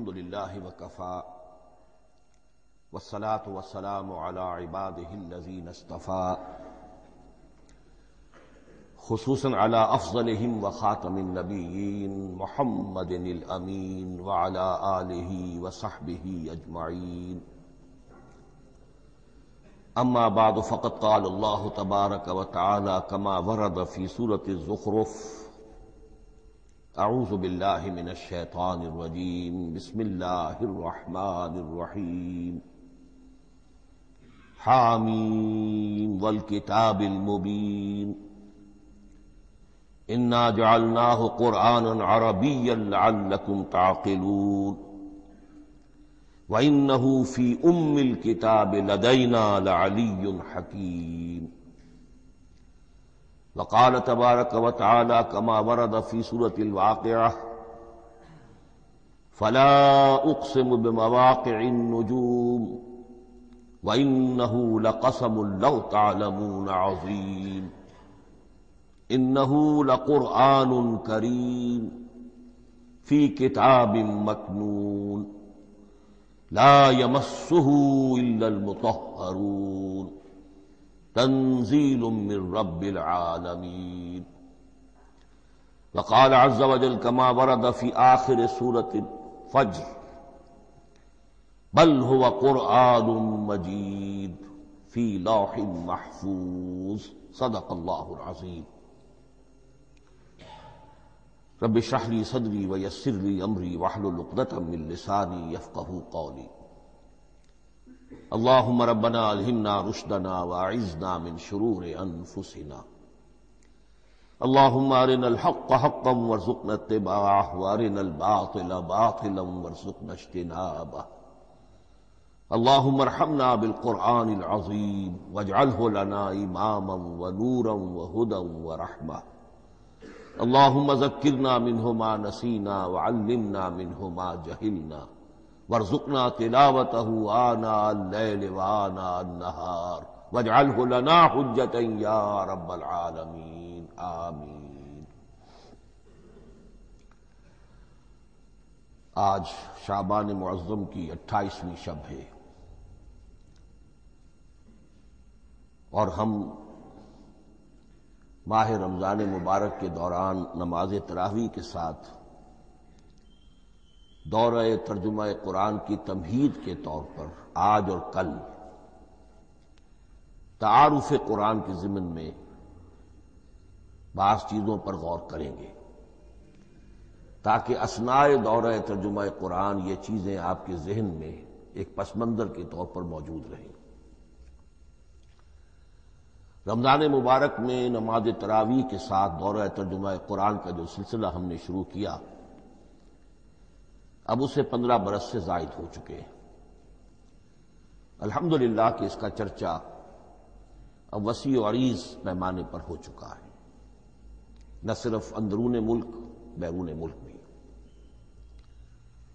अल्हम्दुलिल्लाह वकफ़ा वसलात वसलाम अला इबादहिल्लज़ीन इस्तफ़ा अला अफ़ज़लहिम व ख़ातमिन नबीयीन मुहम्मदिनिल अमीन व अला आलिहि अजमाइन अम्मा बाद फ़क़त क़ाल अल्लाह तबारक व तआला कमा वरद फ़ी सूरत ज़ुख़रुफ़ बिल्लाहि मिनश शैतानिर रजीम बिस्मिल्लाहिर रहमानिर रहीम हामीम वल किताबिल मुबीन इन्ना जअलनाहु क़ुरआनन अरबिय्यन लअल्लकुम ताक़िलून व इन्नहु फ़ी उम्मिल किताब लदैना लअलियुन हकीम वक़ाल तबारक व तआला कमा वरद फ़ी सूरतिल वाक़िआ। फला उक़सिमु बिमवाक़िइन नुजूम। व इन्नहु लक़समुन लौ तअलमून अज़ीम। इन्नहु लक़ुरआनुन करीम। फ़ी किताबिन मकनून। ला यमस्सुहु इल्लल मुतहहरून तंजील मिन रब्बिल आलमीन। वक़ाल अज़्ज़ वजल कमा वरद फ़ी आखिर सूरत फज्र। बल हुवा क़ुरआनुम मजीद फ़ी लौहिन महफूज। सदक़ल्लाहुल अज़ीम। रब शहरी सदरी व यस्सिरली अमरी वाहलुल उक़दतम मिन लिसानी यफ़क़हू क़ौली। अल्लाहुम्म रब्बना अलहिमना रुश्दना व अइज़ना मिन शुरूर अनफुसिना अल्लाहुम्म अरिनल हक़्क़ हक़्क़म वरज़ुक़ना इत्तिबाअह व अरिनल बातिल बातिलन वरज़ुक़ना इज्तिनाबह अल्लाहुम्म अरहमना बिल अज़ीम वजअलहु लना व नूरन व हुदन व रहमह अल्लाहुम्म ज़क्किरना मिन्हु मा नसीना व अल्लिमना मिन्हु मा जहिलना वरज़ुक़ना तिलावतहु आना अल-लैल व आना अन-नहार वजअलहु लना हुज्जतन या रब्बल आलमीन। आमीन। आज शाबान मुअज़्ज़म की अट्ठाईसवीं शब है। और हम माह रमज़ान मुबारक के दौरान नमाज़ तरावी के साथ दौर तर्जुमा कुरान की तमहीद के तौर पर, आज और कल। तारुफ कुरान के ज़िमन में बास चीज़ों पर गौर करेंगे। ताकि असनाए दौर तर्जुमा कुरान ये चीज़ें आपके जहन में एक पसमंदर के तौर पर मौजूद रहें। रमज़ान मुबारक में नमाज़ तरावी के साथ दौर तर्जुमा कुरान का जो सिलसिला हमने शुरू किया अब उसे पंद्रह बरस से जायद हो चुके हैं। अल्हम्दुलिल्लाह कि इसका चर्चा अब वसी अरीज पैमाने पर हो चुका है। न सिर्फ़ अंदरून मुल्क, बैरून मुल्क भी।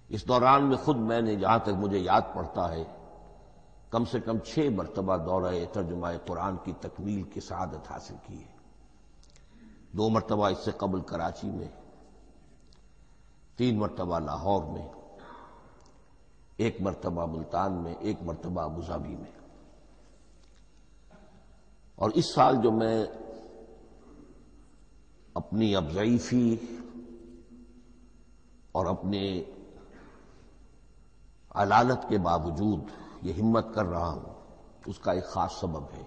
इस दौरान में खुद मैंने जहाँ तक मुझे याद पड़ता है, कम से कम छह मरतबा दौरा तर्जुमा कुरान की तकमील की शहादत हासिल की है। दो मरतबा इससे कबल कराची में तीन मरतबा लाहौर में, एक मरतबा मुल्तान में, एक मरतबा अबूजाबी में। और इस साल जो मैं अपनी अब ज़यीफ़ी और अपने अलालत के बावजूद ये हिम्मत कर रहा हूँ, उसका एक खास सबब है।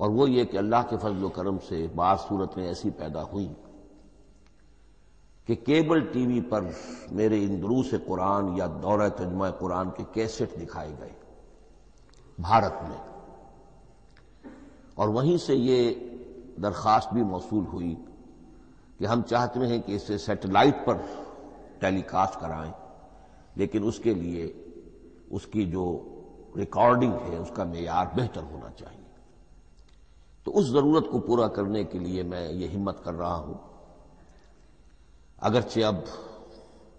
और वो ये कि अल्लाह के फजल करम से बाज़ सूरतें ऐसी पैदा हुई कि केबल टीवी पर मेरे इन दुरूस कुरान या दौरा तजमा कुरान के कैसेट दिखाए गए, भारत में। और वहीं से ये दरखास्त भी मौसू हुई कि हम चाहते हैं कि इसे सैटेलाइट पर टेलीकास्ट कराएँ, लेकिन उसके लिए उसकी जो रिकॉर्डिंग है, उसका मैार बेहतर होना चाहिए। तो उस ज़रूरत को पूरा करने के लिए मैं ये हिम्मत कर रहा हूँ अगरचे अब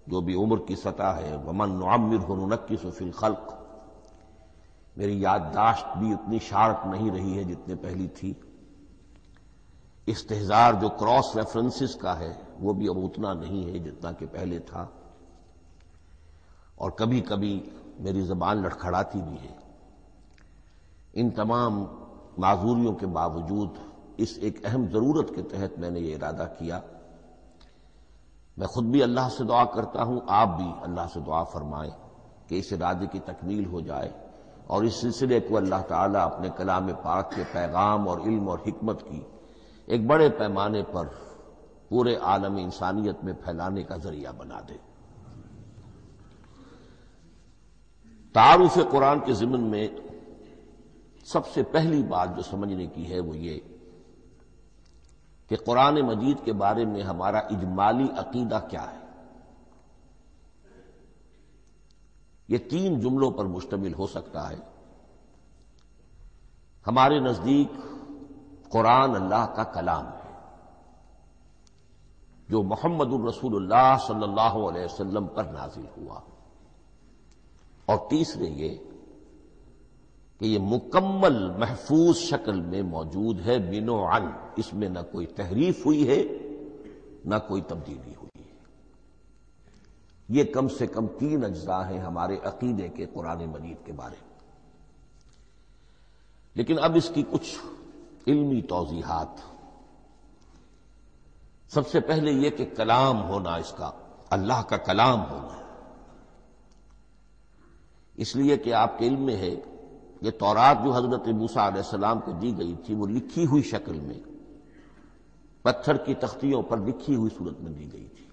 जो भी उम्र की सतह है, वमन नमिर हनकी सुफिल खल्क। मेरी याददाश्त भी उतनी शार्प नहीं रही है जितने पहली थी। इस्तेजार जो क्रॉस रेफरेंसेस का है, वो भी अब उतना नहीं है जितना कि पहले था। और कभी कभी मेरी जबान लड़खड़ाती भी है। इन तमाम माजूरियों के बावजूद इस एक अहम ज़रूरत के तहत मैंने ये इरादा किया। मैं खुद भी अल्लाह से दुआ करता हूँ, आप भी अल्लाह से दुआ फरमाएँ कि इस इरादे की तकमील हो जाए और इस सिलसिले को अल्लाह ताला अपने कलाम पाक के पैगाम और इल्म और हिकमत की एक बड़े पैमाने पर पूरे आलम इंसानियत में फैलाने का ज़रिया बना दे। तारुफ कुरान के जिमन में सबसे पहली बात जो समझने की है वो ये कि कुरान मजीद के बारे में हमारा इजमाली अकीदा क्या है? ये तीन जुमलों पर मुश्तमिल हो सकता है। हमारे नज़दीक कुरान अल्लाह का कलाम है, जो मोहम्मद रसूलुल्लाह सल्लल्लाहु पर नाजिल हुआ। और तीसरे ये कि ये मुकम्मल महफूज शक्ल में मौजूद है बिनो अन इसमें ना कोई तहरीफ हुई है, ना कोई तब्दीली हुई है। ये कम से कम तीन अज्जा हैं हमारे अकीदे के कुरान मजीद के बारे में। लेकिन अब इसकी कुछ इल्मी तोजीहात। सबसे पहले यह कि कलाम होना, इसका अल्लाह का कलाम होना। इसलिए कि आपके इल्म में है ये तौरात जो हज़रत मूसा सलाम को दी गई थी, वो लिखी हुई शक्ल में, पत्थर की तख्तियों पर लिखी हुई सूरत में दी गई थी।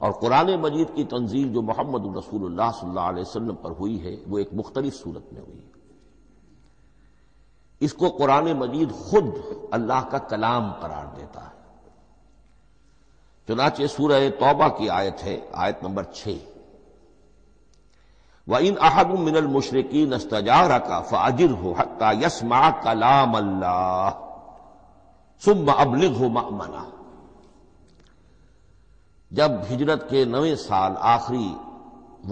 और कुरान मजीद की तंजील जो मोहम्मद रसूलुल्लाह सल्लल्लाहु पर हुई है, वो एक मुख्तलिफ़ सूरत में हुई। है इसको कुरान मजीद खुद अल्लाह का कलाम करार देता है। चुनाचे सूरह तौबा की आयत है, आयत नंबर छह। व इन अहद मिनल मुशरकी नस्तजार का फाजिर हो हत्ता यसमा कलाम अल्लाह सुब अबलिग हो मना जब हिजरत के नवे साल आखिरी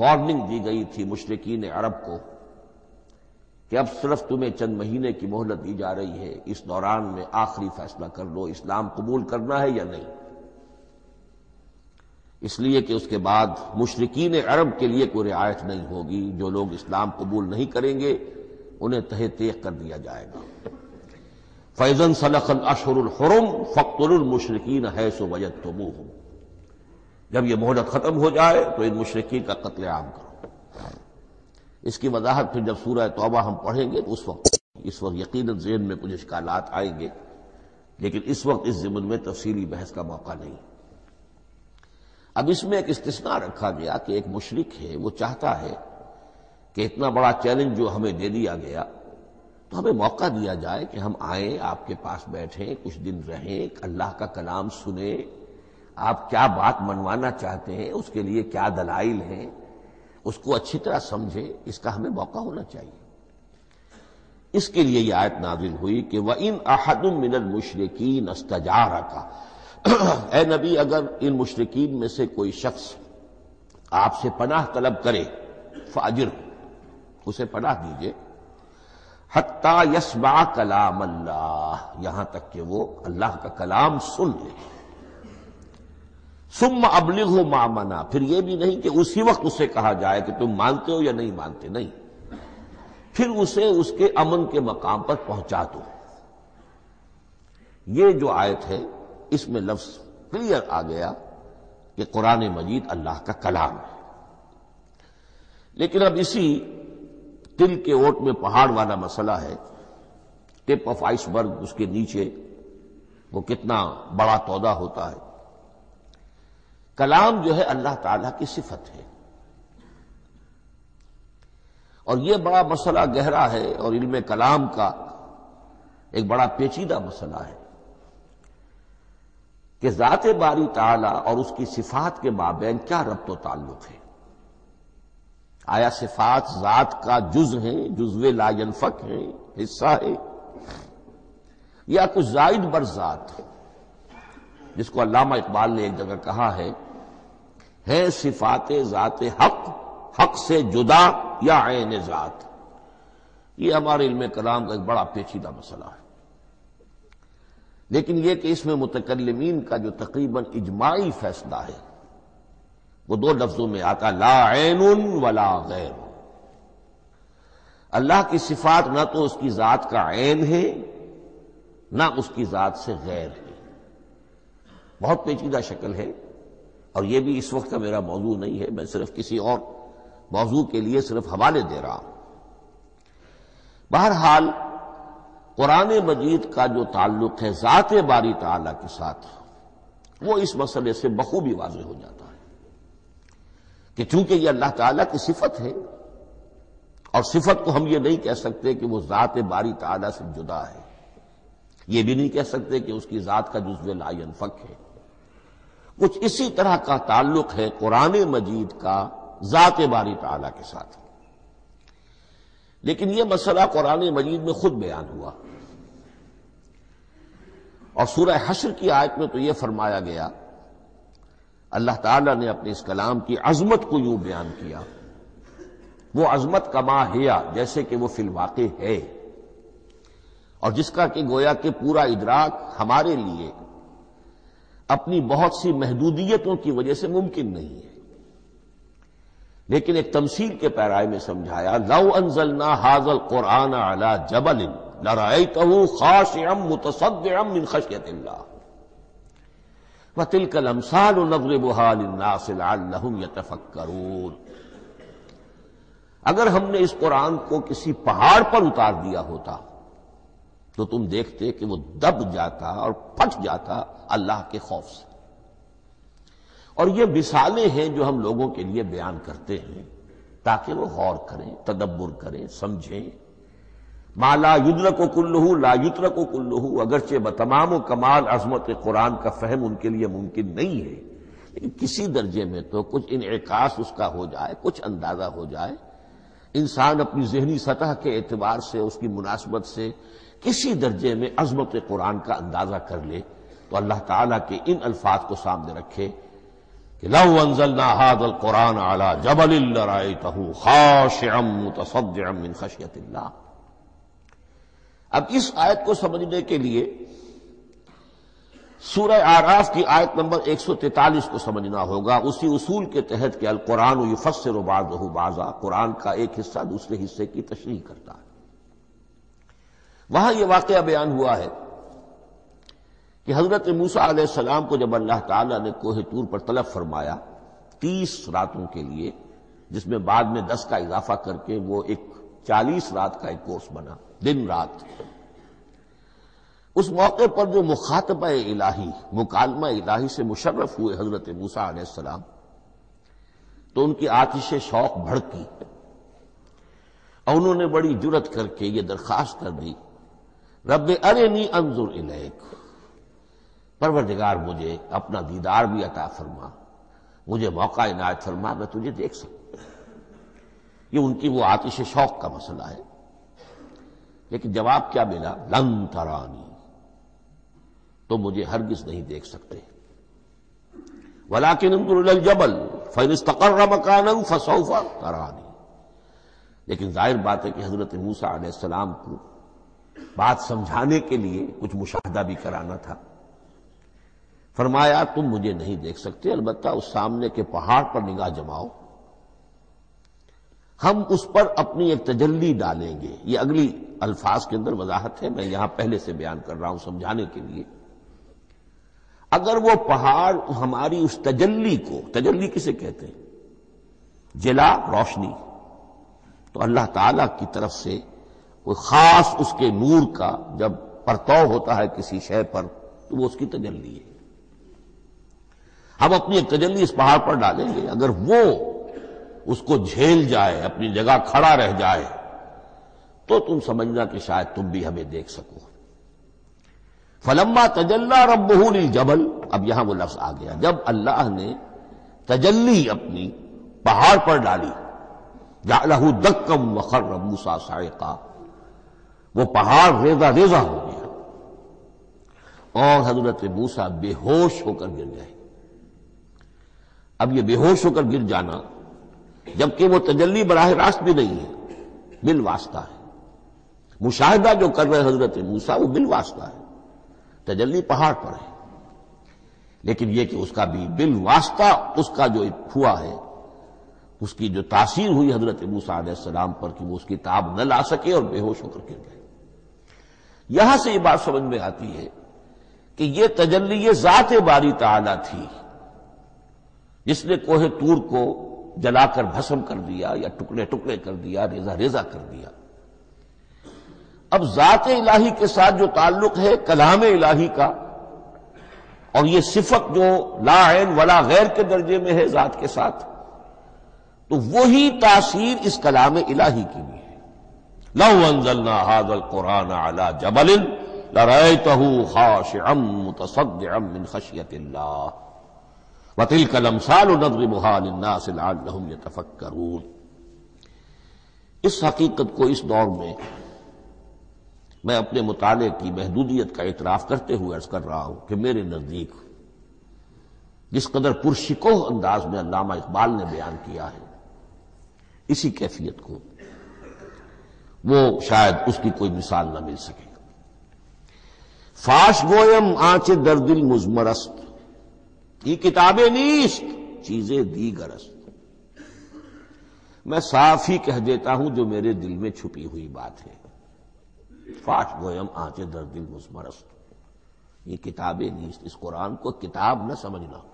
वार्निंग दी गई थी मुशरकिन अरब को कि अब सिर्फ़ तुम्हें चंद महीने की मोहलत दी जा रही है इस दौरान में आखिरी फैसला कर लो इस्लाम कबूल करना है या नहीं इसलिए कि उसके बाद मुशरकिन अरब के लिए कोई रियायत नहीं होगी। जो लोग इस्लाम कबूल नहीं करेंगे, उन्हें तहे तेख कर दिया जाएगा। फैजन सलखल अशरुलहरम फ़क्तुलमशरकिन है सो वजद तो जब यह मोहलत खत्म हो जाए तो इन मुशरकिन का कत्लेआम करो। इसकी वजाहत फिर जब सूरह तोबा हम पढ़ेंगे तो उस वक्त, इस वक्त यकीन जेन में कुछ इश्काल आएँगे। लेकिन इस वक्त इस जिमन में तफसीली बहस का मौका नहीं। अब इसमें एक इस्तना रखा गया कि एक मुशरक है, वो चाहता है कि इतना बड़ा चैलेंज जो हमें दे दिया गया तो हमें मौका दिया जाए कि हम आए, आपके पास बैठे, कुछ दिन रहें, अल्लाह का कलाम सुने। आप क्या बात मनवाना चाहते हैं? उसके लिए क्या दलाइल हैं? उसको अच्छी तरह समझे। इसका हमें मौका होना चाहिए। इसके लिए यह आयत नाजिल हुई कि वह इन अहदुम मिनल मुशरकिन अस्तजारा का ए नबी, अगर इन मुशरकिन में से कोई शख्स आपसे पनाह तलब करे, फाजिर, उसे पनाह दीजिए। हत्ता यसबा कलाम अल्लाह यहाँ तक कि वो अल्लाह का कलाम सुन ले। सुम अबलिग हो मामना फिर यह भी नहीं कि उसी वक्त उसे कहा जाए कि तुम मानते हो या नहीं मानते, नहीं। फिर उसे उसके अमन के मकाम पर पहुँचा दो। ये जो आयत है इसमें लफ्ज क्लियर आ गया कि कुरान मजीद अल्लाह का कलाम है। लेकिन अब इसी तिल के ओट में पहाड़ वाला मसला है, टिप ऑफ़ आइसबर्ग उसके नीचे, वो कितना बड़ा तौदा होता है। कलाम जो है अल्लाह ताला की सिफत है। और यह बड़ा मसला गहरा है और इल्म कलाम का एक बड़ा पेचीदा मसला है। कि ज़ात बारी ताला और उसकी सिफात के माबेन क्या रब्त ताल्लुक है? आया सिफात ज़ात का जुज है, जुजवे लाजनफक है, हिस्सा है। या कुछ जायद ज़ात जिसको अलामा इकबाल ने एक जगह कहा है है सिफात ज़ात हक हक से जुदा या आन ज़ात। ये हमारे इल्म कलाम का एक बड़ा पेचीदा मसला है। लेकिन यह कि इसमें मुतकलमीन का जो तकरीबन इजमाही फैसला है, वो दो लफ्जों में आता, ला ऐन वला गैर। अल्लाह की सिफात ना तो उसकी जात का ऐन है, ना उसकी जात से गैर है। बहुत पेचीदा शक्ल है, और यह भी इस वक्त का मेरा मौजू नहीं है, मैं सिर्फ़ किसी और मौजू के लिए सिर्फ़ हवाले दे रहा हूँ। बहरहाल कुरान मजीद का जो ताल्लुक है, ज़ात बारी ताला के साथ, वो इस मसले से बखूबी वाज हो जाता है कि चूँकि ये अल्लाह ताला की सिफत है, और सिफत को हम ये नहीं कह सकते कि वो ज़ात बारी ताला से जुदा है। ये भी नहीं कह सकते कि उसकी ज़ात का जुज्व लायन फक है। कुछ इसी तरह का ताल्लुक है कुरान मजीद का ज़ात बारी ताला के साथ। लेकिन यह मसला कुरान मजीद में खुद बयान हुआ। और सूरह हशर की आयत में तो यह फरमाया गया, अल्लाह ताला ने अपने इस कलाम की अजमत को यूँ बयान किया। वो अजमत कमा हिया, जैसे कि वो फिलवाक़ है। और जिसका कि गोया कि पूरा इदराक हमारे लिए अपनी बहुत सी महदूदियतों की वजह से मुमकिन नहीं है। लेकिन एक तमसील के पैराए में समझाया लव अनजलना हाजल कुरान अला जबल अगर हमने इस कुरान को किसी पहाड़ पर उतार दिया होता तो तुम देखते कि वो दब जाता और फट जाता अल्लाह के खौफ से और ये मिसालें हैं जो हम लोगों के लिए बयान करते हैं ताकि वो गौर करें तदब्बर करें समझें माला युद्र को कुल्लू ला युद्र को कुल्लू अगरचे बतमाम कमाल अजमत कुरान का फहम उनके लिए मुमकिन नहीं है। लेकिन किसी दर्जे में तो कुछ इनकाश उसका हो जाए, कुछ अंदाज़ा हो जाए, इंसान अपनी जहनी सतह के एतबार से, उसकी मुनासबत से किसी दर्जे में अजमत कुरान का अंदाज़ा कर ले तो अल्लाह ताला के इन अल्फाज को सामने रखे कुरान आला जबल मुतसदम मिन खशियत अब इस आयत को समझने के लिए सूरह आराफ की आयत नंबर 143 को समझना होगा। उसी उसूल के तहत कि अल कुरान युफसर बाजहू बाजा। कुरान का एक हिस्सा दूसरे हिस्से की तशरी करता है। वहाँ यह वाकया बयान हुआ है कि हज़रत मूसा सलाम को जब अल्लाह ताला ने कोह तूर पर तलब फरमाया तीस रातों के लिए, जिसमें बाद में दस का इजाफा करके वो एक चालीस रात का एक कोर्स बना। दिन रात। उस मौके पर जो मुखातब इलाही, मुकालमा इलाही से मुशर्रफ हुए हज़रत मूसा सलाम तो उनकी आतिश शौक भड़की और उन्होंने बड़ी जुरत करके ये दरखास्त कर दी रब अरे नी अंजुर इलेक, परवरदिगार मुझे अपना दीदार भी अता फरमा, मुझे मौका इनायत फरमा, मैं तुझे देख सकता ये उनकी वो आतिश शौक का मसला है। लेकिन जवाब क्या मिला? लन तरानी तो मुझे हरगिज नहीं देख सकते। वलाकिन जबल फैनस्तकर मकान फसौफा तरानी। लेकिन ज़ाहिर बात है कि हज़रत मूसा सलाम को बात समझाने के लिए कुछ मुशाहदा भी कराना था। फरमाया, तुम मुझे नहीं देख सकते, अलबत्ता उस सामने के पहाड़ पर निगाह जमाओ। हम उस पर अपनी एक तजल्ली डालेंगे। ये अगली अल्फाज के अंदर वजाहत है। मैं यहाँ पहले से बयान कर रहा हूँ समझाने के लिए। अगर वो पहाड़ हमारी उस तजल्ली को, तजल्ली किसे कहते हैं? जिला, रोशनी। तो अल्लाह ताला की तरफ़ से कोई खास उसके नूर का जब परतव होता है किसी शय पर तो वो उसकी तजल्ली है। हम अपनी एक तजल्ली इस पहाड़ पर डालेंगे। अगर वो उसको झेल जाए, अपनी जगह खड़ा रह जाए तो तुम समझना कि शायद तुम भी हमें देख सको। फलम्मा तजल्ला रबूल जबल। अब यहाँ वो लफ्ज आ गया। जब अल्लाह ने तजल्ली अपनी पहाड़ पर डाली, जालहू दक्कम वखर मूसा सायका वो पहाड़ रेजा रेजा हो गया। और हज़रत मूसा बेहोश होकर गिर गए। अब ये बेहोश होकर गिर जाना जबकि वो तजल्ली बराह रास्त भी नहीं है बिल वास्ता है। मुशाहिदा जो कर रहे हज़रत मूसा, वो बिल वास्ता है। तजल्ली पहाड़ पर है। लेकिन यह कि उसका भी बिल वास्ता, उसका जो हुआ है, उसकी जो तासीर हुई हज़रत मूसा पर कि वो उसकी ताब न ला सके और बेहोश होकर गिर गए। यहाँ से ये बात समझ में आती है कि ये तजल्ली, ये जात बारी ताला थी, जिसने कोहे तूर को जलाकर भस्म कर दिया या टुकड़े टुकड़े कर दिया, रेजा रेजा कर दिया। अब जात इलाही के साथ जो ताल्लुक है, कलाम इलाही का, और ये सिफत जो लाइन वला गैर के दर्जे में है जात के साथ तो वही तासीर इस कलाम इलाही की भी है। लव अंजलना हाजल कुरान अला जबल लरतहू खाश अम मुतसद अम खशियत वतिल कलम साल नदरबहालनासम यतफक्रून इस हकीकत को इस दौर में मैं अपने मुताले की महदूदियत का इतराफ करते हुए अर्ज़ कर रहा हूँ कि मेरे नज़दीक जिस कदर पुरशिकोह अंदाज में अलामा इकबाल ने बयान किया है, इसी कैफियत को वो शायद उसकी कोई मिसाल न मिल सके। फाश गोयम आंचे दर्दिल मुजमरस्त। ये किताबें नीस्त, चीज़ें दी गरस्त मैं साफ़ ही कह देता हूँ जो मेरे दिल में छुपी हुई बात है। फाट गोयम आंचे दर्दिल मुजमरस्त ये किताबें नीस्त, इस कुरान को किताब न समझना।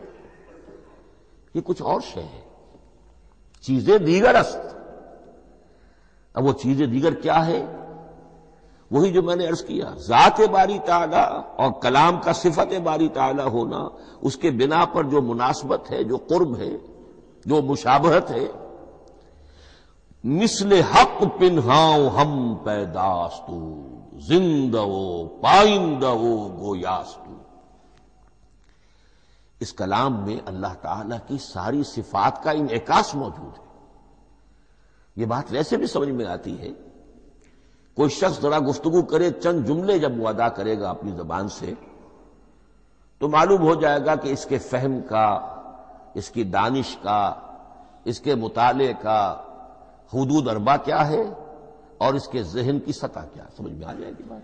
ये कुछ और शय है। चीज़ें दीगरस्त अब वो चीज़ें दीगर क्या है? वही जो मैंने अर्ज़ किया, जात बारी ताला और कलाम का सिफत बारी ताला होना, उसके बिना पर जो मुनासबत है, जो कुर्ब है, जो मुशाबहत है, मिसल हक पिन्हाओ हम पैदास्तू, जिंदो पाइंदो गोयास्तू। इस कलाम में अल्लाह ताला की सारी सिफात का इनकास मौजूद है। यह बात वैसे भी समझ में आती है कोई शख्स जरा गुफ्तगु करे, चंद जुमले जब वो अदा करेगा अपनी जबान से तो मालूम हो जाएगा कि इसके फहम का, इसकी दानिश का, इसके मुताले का हदूद अरबा क्या है और इसके जहन की सतह क्या समझ में आ जाएगी बात?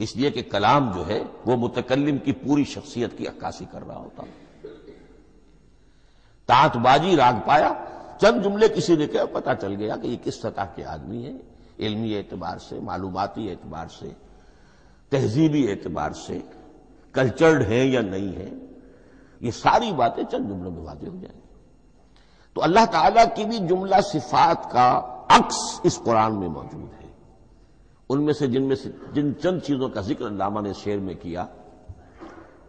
इसलिए कि कलाम जो है, वो मुतकलम की पूरी शख्सियत की अक्कासी कर रहा होता। तांतबाजी राग पाया, चंद जुमले किसी ने कहा, पता चल गया कि ये किस सतह के आदमी है? इलमी एतबार से, मालूमती एतबार से, तहजीबी एतबार से, कल्चर्ड है या नहीं है, ये सारी बातें चंद जुमलों में वादे हो जाएँगी। तो अल्लाह ताला की भी जुमला सिफात का अक्स इस कुरान में मौजूद है। उनमें से जिनमें से, जिन चंद चीज़ों का ज़िक्र अल्लामा ने शेर में किया,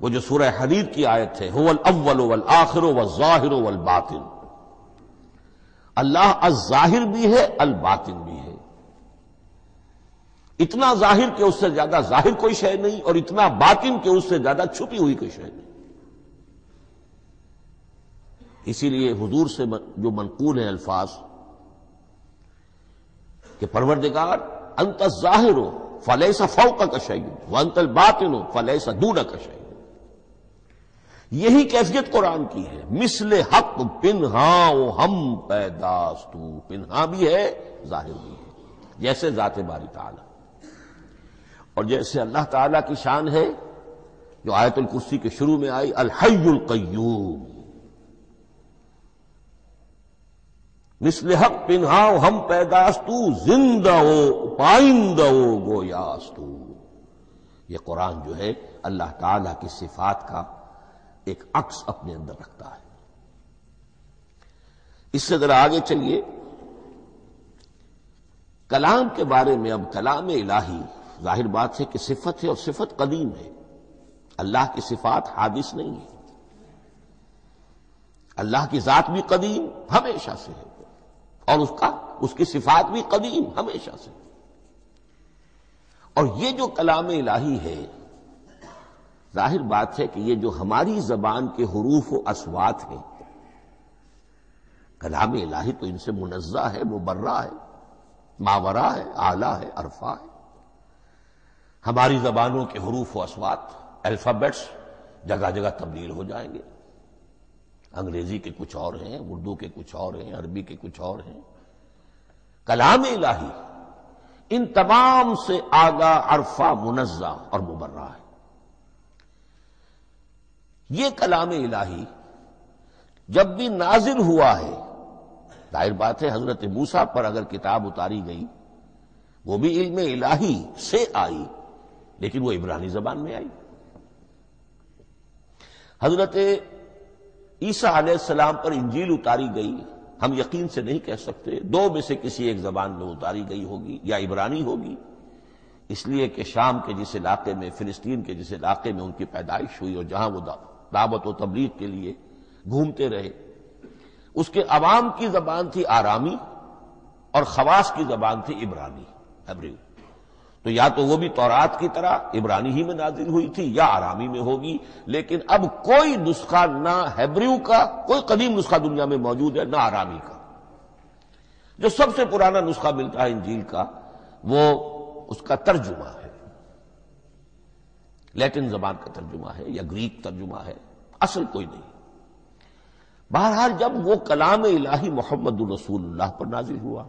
वो जो सूरह हदीद की आयत है, होवल अव्वल वल आखिर व ज़ाहिर वल बातिन। अल्लाह अजाहिर भी है, अल बातिन भी है। इतना ज़ाहिर के उससे ज़्यादा ज़ाहिर कोई शय नहीं और इतना बातिन के उससे ज़्यादा छुपी हुई कोई शय नहीं। इसीलिए हुजूर से जो मनकूल है अल्फाज कि परवरदिगार, अंत ज़ाहिर हो, फलेसा फौ का कशई व अंतल बातिन हो, फलेसा दूना कशई यही कैफियत कुरान की है। मिसले हक पिन्हाओ हम पैदास्तू। पिन्हा भी है, ज़ाहिर भी है। जैसे जाते बारी ताला। और जैसे अल्लाह ताला की शान है, जो आयतुल कुर्सी के शुरू में आई अलहयुल कयूम मिसल हक पिन्हाओ हम पैदास्तू ज़िंदा हो, पाइंदा हो गोयास्तू ये कुरान जो है, अल्लाह ताला की सिफात का एक अक्स अपने अंदर रखता है। इससे जरा आगे चलिए। कलाम के बारे में, अब कलाम इलाही ज़ाहिर बात है कि सिफत है और सिफत कदीम है। अल्लाह की सिफात हादिस नहीं है। अल्लाह की जात भी कदीम हमेशा से है। और उसका, उसकी सिफात भी कदीम हमेशा से और ये जो कलाम इलाही है, ज़ाहिर बात है कि ये जो हमारी जबान के हरूफ व असवात है, कलाम इलाही तो इनसे मुनजा है, मुबर्रा है, मावरा है, आला है, अरफा है। हमारी जबानों के हरूफ व असवात अल्फाबेट्स जगह जगह तब्दील हो जाएँगे। अंग्रेज़ी के कुछ और हैं, उर्दू के कुछ और हैं, अरबी के कुछ और हैं। कलाम इलाही, इन तमाम से आगा, अरफा मुनजा और मुबर्रा है। ये कलाम इलाही, जब भी नाजिल हुआ है, ज़ाहिर बात है, हज़रत मूसा पर अगर किताब उतारी गई, वो भी इल्म इलाही से आई। लेकिन वो इब्रानी जबान में आई। हज़रत ईसा सलाम पर इंजील उतारी गई। हम यकीन से नहीं कह सकते, दो में से किसी एक जबान में उतारी गई होगी या इब्रानी होगी। इसलिए कि शाम के जिस इलाके में, फिलिस्तीन के जिस इलाके में उनकी पैदाइश हुई और जहाँ वो दावत व तबलीग के लिए घूमते रहे, उसके अवाम की जबान थी आरामी और खवास की जबान थी इब्रानी हेब्रू तो या तो वो भी तौरात की तरह इब्रानी ही में नाजिल हुई थी या आरामी में होगी, लेकिन अब कोई नुस्खा ना हैब्रू का, कोई कदीम नुस्खा दुनिया में मौजूद है, ना आरामी का। जो सबसे पुराना नुस्खा मिलता है इंजील का, वो उसका तर्जुमा है। लैटिन जबान का तर्जुमा है या ग्रीक तर्जुमा है, असल कोई नहीं। बहरहाल जब वो कलाम इलाही मोहम्मद रसूलुल्लाह पर नाजिल हुआ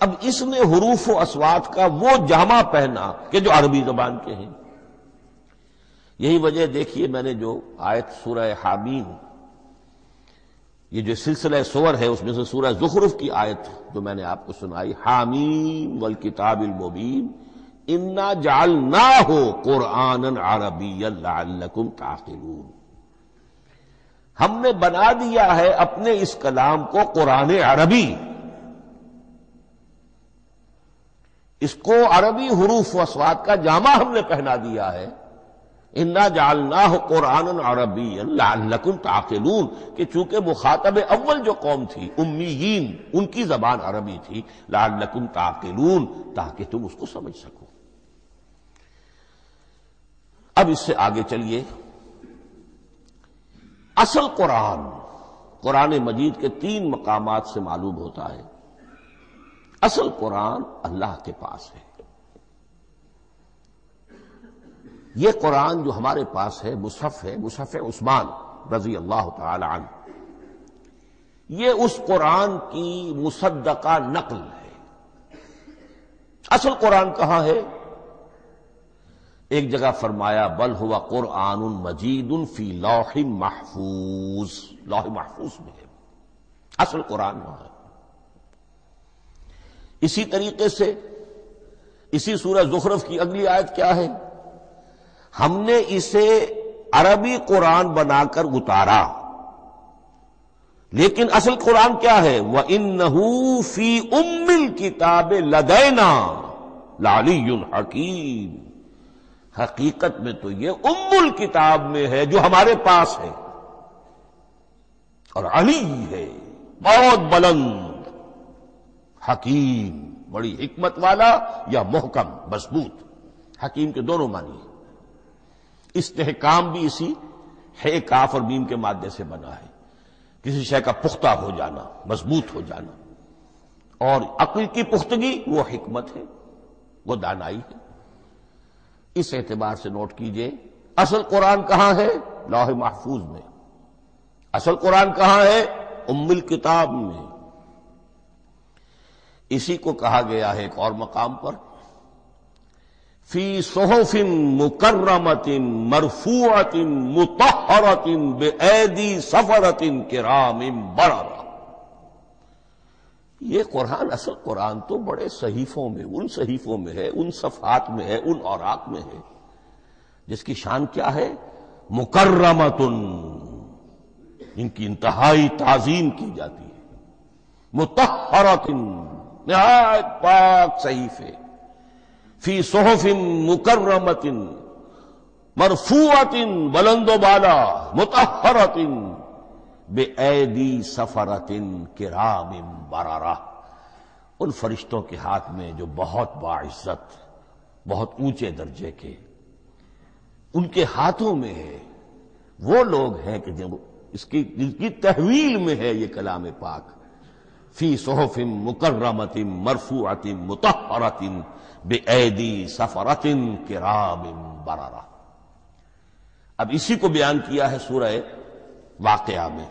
अब इसने हरूफ असवात का वो जामा पहना कि जो अरबी जबान के हैं। यही वजह देखिए मैंने जो आयत सूरह हामीम ये जो सिलसिला सोवर है, उसमें से सूरह जुखरुफ की आयत जो मैंने आपको सुनाई, हामीम वल किताब मुबीन, इन्ना जाल ना हो कुरान अरबी अल्लाकुम ताकिलून। हमने बना दिया है अपने इस कलाम को कुरान अरबी। इसको अरबी हरूफ वसवाद का जामा हमने पहना दिया है। इन्ना जालना हो कुरान अरबी लकुम ताकिलून, कि चूँकि मुखातब अव्वल जो कौम थी उम्मीन उनकी जबान अरबी थी लाकुम ताकिलून, ताकि तुम उसको समझ सको। अब इससे आगे चलिए। असल कुरान कुरान मजीद के तीन मकामात से मालूम होता है। असल कुरान अल्लाह के पास है। यह कुरान जो हमारे पास है मुसफ़ है मुसफ़ उस्मान रज़ी अल्लाह तन ये उस कुरान की मुसद्दका नकल है। असल कुरान कहाँ है? एक जगह फरमाया, बल हुआ कुरान मजीद फ़ी लौह महफूज। लौह महफूज में है। असल कुरान वहाँ है। इसी तरीके से, इसी सूरज जुखरफ की अगली आयत क्या है? हमने इसे अरबी कुरान बनाकर उतारा। लेकिन असल कुरान क्या है? वह इन नहूफी उम्मिल किताब लदैना लाली हकीम। हकीकत में तो यह उम्मुल किताब में है जो हमारे पास है। और अली है, बहुत बुलंद। हकीम, बड़ी हिकमत वाला या मोहकम, मज़बूत। हकीम के दोनों मानिए इस्तेहकाम भी इसी है, काफ और बीम के माध्यम से बना है। किसी शय का पुख्ता हो जाना, मज़बूत हो जाना। और अक्ल की पुख्तगी, वो हिकमत है, वो दानाई है। इस एतबार से नोट कीजिए, असल कुरान कहाँ है? लौह महफूज में। असल कुरान कहाँ है? उम्मिल किताब में। इसी को कहा गया है एक और मकाम पर। फ़ी सोहफिन मुकर्रमतिन मरफूअतिन मुतहरतिन बेदी सफरतिन किरामिन बररा। ये कुरान, असल कुरान तो बड़े सहीफों में, उन सहीफों में है, उन सफात में है, उन औराक में है, जिसकी शान क्या है? मुकर्रमतुन इनकी इंतहाई ताजीम की जाती है। मुतहरतिन नहायत पाक सहीफे। फ़ी सोहफिन मुकर्रमतिन मरफूअतिन बुलंदो बाला मुतहरतिन बेदी सफरतिन किरामिन बरारा। उन फरिश्तों के हाथ में जो बहुत बाइज्जत, बहुत ऊँचे दर्जे के, उनके हाथों में है, वो लोग हैं कि जब इसकी जिनकी तहवील में है ये कलाम पाक। फ़ी सोहफिन मुकर्रमतिन मरफूअतिन मुतहरतिन बेदी सफरतिन किरामिन बरारा। अब इसी को बयान किया है सूरह वाकया में।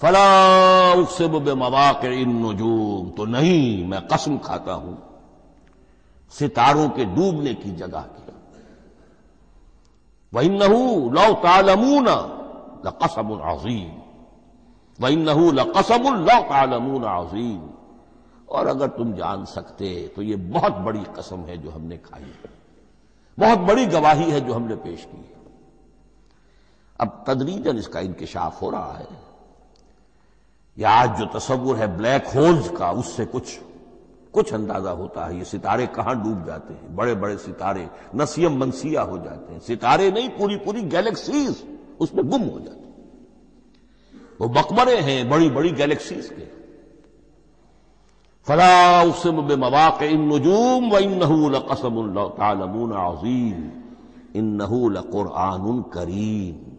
फलाउसब बे मवाक नजूम तो नहीं मैं कसम खाता हूँ। सितारों के डूबने की जगह की वही नहू लौ तालमून लकसम अजीम। वही नहू लकसम लौ और अगर तुम जान सकते तो ये बहुत बड़ी कसम है जो हमने खाई है। बहुत बड़ी गवाही है जो हमने पेश की है। अब तदरीजन इसका इंकशाफ हो रहा है। या आज जो तस्वुर है ब्लैक होल्स का, उससे कुछ कुछ अंदाज़ा होता है। ये सितारे कहाँ डूब जाते हैं? बड़े बड़े सितारे, नसीम मनसिया हो जाते हैं। सितारे नहीं पूरी पूरी गैलेक्सीज उसमें गुम हो जाते हैं। वो मकबरे हैं बड़ी बड़ी गैलेक्सीज के। फला उसम बे मवाक इन नजूम व इन नहूल कसम तालमून अजीम इन नहूल कुरान करीम।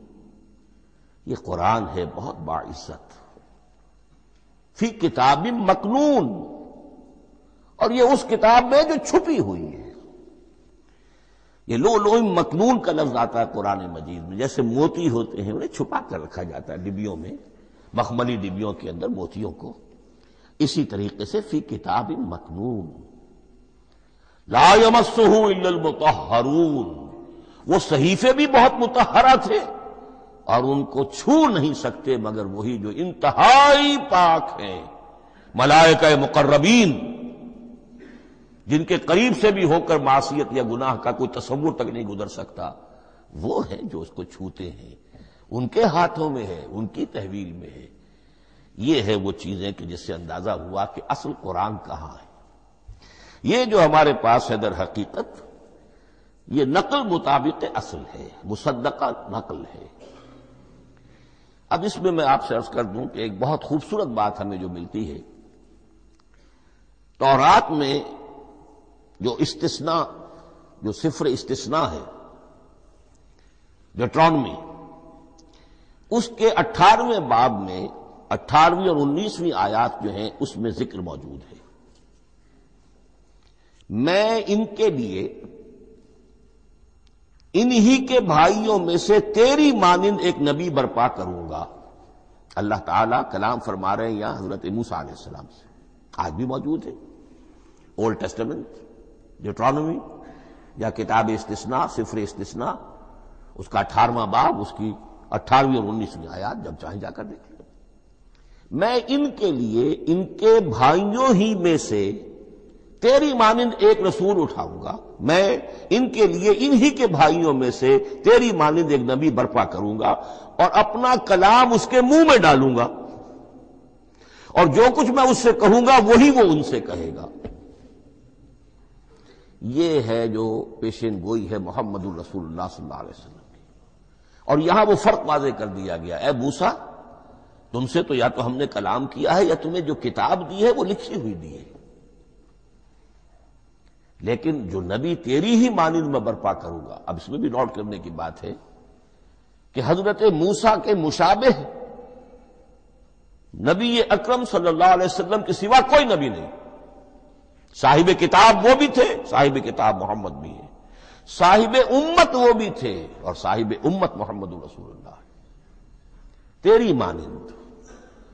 ये कुरान है बहुत बाइज्जत। फ़ी किताब मकनून। और ये उस किताब में जो छुपी हुई है। ये लो लो मकनून का लफ्ज आता है कुरान मजीद में। जैसे मोती होते हैं, उन्हें छुपा कर रखा जाता है डिबियों में। मखमली डिबियों के अंदर मोतियों को। इसी तरीके से फ़ी किताब मकनून। लायमसहू वो सहीफे भी बहुत मुतहरा थे और उनको छू नहीं सकते, मगर वही जो इंतहाई पाक है। मलायक मुकर्रबीन, जिनके करीब से भी होकर मासीत या गुनाह का कोई तस्वुर तक नहीं गुजर सकता, वो है जो उसको छूते हैं। उनके हाथों में है, उनकी तहवील में है। ये है वो चीज़ें कि जिससे अंदाज़ा हुआ कि असल कुरान कहाँ है। ये जो हमारे पास है दर हकीकत, ये नकल मुताबिक असल है, मुसद्दका नकल है। अब इसमें मैं आपसे अर्ज़ कर दूँ कि एक बहुत खूबसूरत बात हमें जो मिलती है, तौरात में जो इस्तिसना, जो सिफर इस्तना है डेट्रॉनमी उसके अट्ठारहवें बाब में अट्ठारहवीं और उन्नीसवीं आयात जो है, उसमें ज़िक्र मौजूद है। मैं इनके लिए, इन्हीं के भाइयों में से तेरी मानिंद एक नबी बर्पा करूँगा। अल्लाह ताला कलाम फरमा रहे हैं यहाँ हज़रत मूसा सलाम से। आज भी मौजूद है। ओल्ड टेस्टमेंट ड्यूट्रॉनमी या किताब इस्तिसना, सिफर इस्तिसना, उसका अठारहवां बाब, उसकी अट्ठारहवीं और उन्नीसवीं आयात जब चाहे जाकर देखें मैं इनके लिए, इनके भाइयों ही में से तेरी मानिंद एक रसूल उठाऊँगा। मैं इनके लिए, इन्हीं के भाइयों में से तेरी मानिंद एक नबी बर्पा करूँगा और अपना कलाम उसके मुँह में डालूँगा। और जो कुछ मैं उससे कहूँगा, वही वो उनसे कहेगा। ये है जो पेशेन गोई है मोहम्मद रसूलुल्लाह सल्लल्लाहु अलैहि वसल्लम। और यहाँ वो फ़र्क वाजे कर दिया गया। ए मूसा, तुमसे तो या तो हमने कलाम किया है या तुम्हें जो किताब दी है वो लिखी हुई दी है। लेकिन जो नबी तेरी ही मानिंद में बर्पा करूँगा, अब इसमें भी नोट करने की बात है कि हज़रत मूसा के मुशाबे नबी अकरम वसल्लम के सिवा कोई नबी नहीं। साहिब किताब वो भी थे साहिब किताब मोहम्मद भी है। साहिब उम्मत वो भी थे और साहिब उम्मत मोहम्मद रसूलुल्लाह। तेरी मानिंद,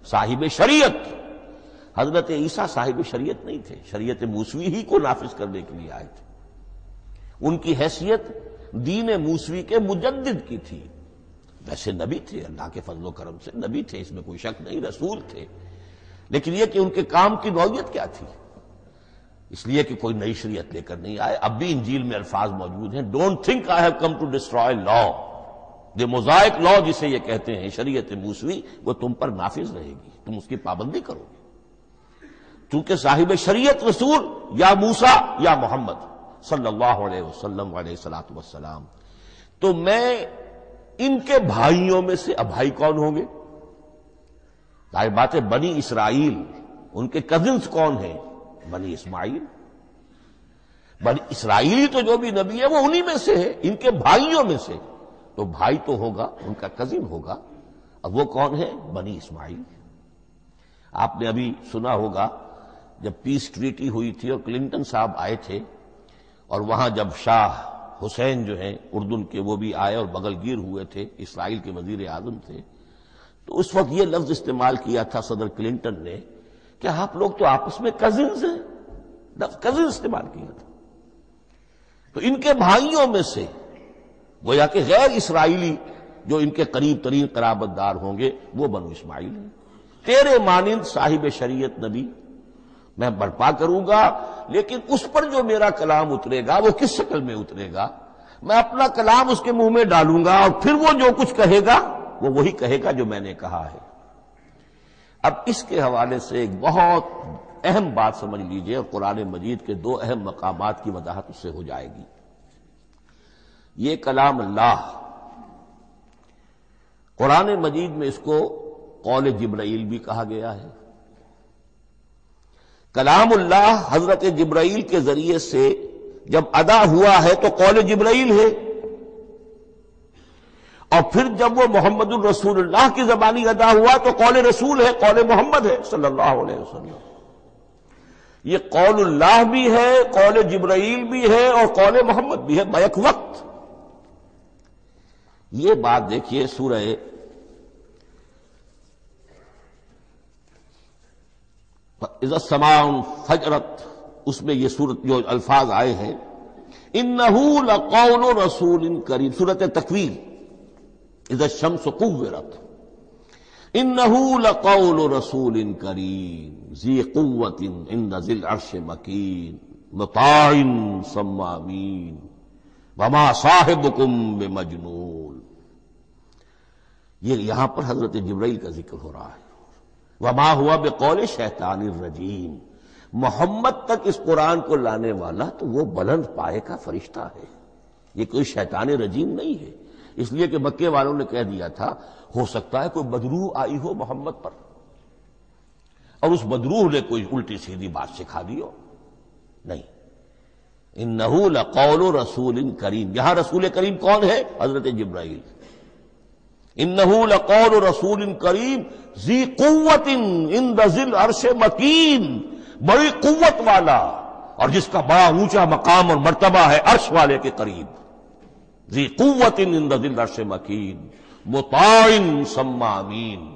साहिब शरीयत। हज़रत ईसा साहिब शरीयत नहीं थे, शरीयत मूसवी ही को नाफिज करने के लिए आए थे। उनकी हैसियत दीन मूसवी के मुजद्दिद की थी। वैसे नबी थे, अल्लाह के फजलो करम से नबी थे, इसमें कोई शक नहीं, रसूल थे। लेकिन यह कि उनके काम की नौयत क्या थी? इसलिए कि कोई नई शरीयत लेकर नहीं आए। अब भी इंजील में अल्फाज मौजूद हैं। Don't think I have come to destroy law the mosaic law जिसे ये कहते हैं, शरीयत मूसवी, वो तुम पर नाफिज रहेगी। तुम उसकी पाबंदी करोगे। चूँकि साहिब शरीयत रसूल या मूसा या मोहम्मद सल्लल्लाहु अलैहि वसल्लम वसलाम तो मैं इनके भाइयों में से, अब भाई कौन होंगे? बात बनी इसराइल, उनके कजिन्स कौन हैं? बनी इस्माइल। बनी इसराइली तो जो भी नबी है, वो उन्हीं में से है, इनके भाइयों में से। तो भाई तो होगा, उनका कजिन होगा अब वो कौन है? बनी इस्माइल। आपने अभी सुना होगा, जब पीस ट्रीटी हुई थी और क्लिंटन साहब आए थे, और वहाँ जब शाह हुसैन जो हैं, उर्दून के वो भी आए और बगलगीर हुए थे, इसराइल के वज़ीर आज़म थे तो उस वक्त ये लफ्ज इस्तेमाल किया था सदर क्लिंटन ने कि आप लोग तो आपस में कजिन्स हैं। कजिन इस्तेमाल किया था। तो इनके भाइयों में से, गोया कि गैर इसराइली जो इनके करीब तरीन कराबतदार होंगे, वो बनु इस्माइल। तेरे मानिंद साहिब शरीयत नबी, मैं बर्पा करूँगा, लेकिन उस पर जो मेरा कलाम उतरेगा, वो किस शक्ल में उतरेगा? मैं अपना कलाम उसके मुँह में डालूँगा और फिर वो जो कुछ कहेगा, वो वही कहेगा जो मैंने कहा है। अब इसके हवाले से एक बहुत अहम बात समझ लीजिए, और कुरान मजीद के दो अहम मकाम की वजाहत उससे हो जाएगी। ये कलाम अल्लाह। कुरान मजीद में इसको कौल जिब्राइल भी कहा गया है। कलामुल्लाह हज़रत जिब्राइल के ज़रिए से जब अदा हुआ है तो कौल जिब्राइल है। और फिर जब वो मोहम्मद रसूलुल्लाह की जबानी अदा हुआ तो कौल रसूल है, कौल मोहम्मद है, सल्लल्लाहु अलैहि वसल्लम। ये कौल्लाह भी है, कौल जिब्राइल भी है, और कौल मोहम्मद भी है, बैक वक्त। ये बात देखिए सूरह इज़्समान फजरत, उसमें ये सूरत, जो अल्फाज आए हैं इन नहूल कौल रसूल इन करीब सूरत तकवीर इज़ शम्स कुव्वरत इन नहूल रसूल इन करीम जी कुत इन नजिल अर्श मकीन मुताइन सम्मामीन वमा साहिब कुम मजनूल ये यहाँ पर हज़रत जब्राइल का ज़िक्र हो रहा है वमा हुआ बेकौल शैतान रजीम मोहम्मद तक इस कुरान को लाने वाला तो वो बुलंद पाए का फरिश्ता है ये कोई शैतान रजीम नहीं है इसलिए कि मक्के वालों ने कह दिया था, हो सकता है कोई बदरूह आई हो मोहम्मद पर। और उस बदरूह ने कोई उल्टी सीधी बात सिखा दी हो। नहीं। इन नहूल कौल रसूल इन करीम। यहाँ रसूल करीम कौन है? हज़रत जिब्राइल। इन नहूल कौल रसूल इन करीम। जी कुत इन दजिल अरश मकीन। बड़ी कुत वाला। और जिसका बड़ा ऊँचा मकाम और मर्तबा है अर्श वाले के करीब। जी कुत इन मकीन मुताइन सम्मामीन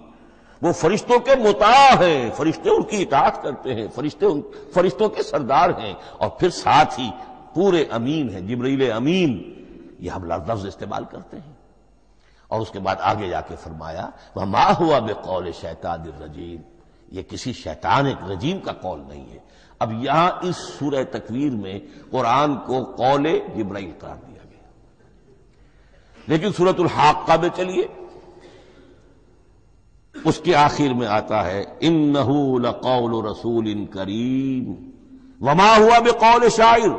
वो फरिश्तों के मुता हैं, फरिश्ते उनकी इतात करते हैं, फरिश्ते उन, फरिश्तों के सरदार हैं, और फिर साथ ही पूरे अमीन हैं, जिब्रील अमीन। ये हम लफ्ज इस्तेमाल करते हैं। और उसके बाद आगे जाके फरमाया वह मा हुआ बेकौल शैतान रजीम? ये किसी शैतान एक रजीम का कौल नहीं है। अब यहाँ इस सूरह तकवीर में कुरान को कौल जिब्राइल करार दिया। लेकिन सूरतुल हाक्का में चलिए। उसके आखिर में आता है इन नहूल कौल रसूल इन करीम। वमा हुआ बे बेकौल शायर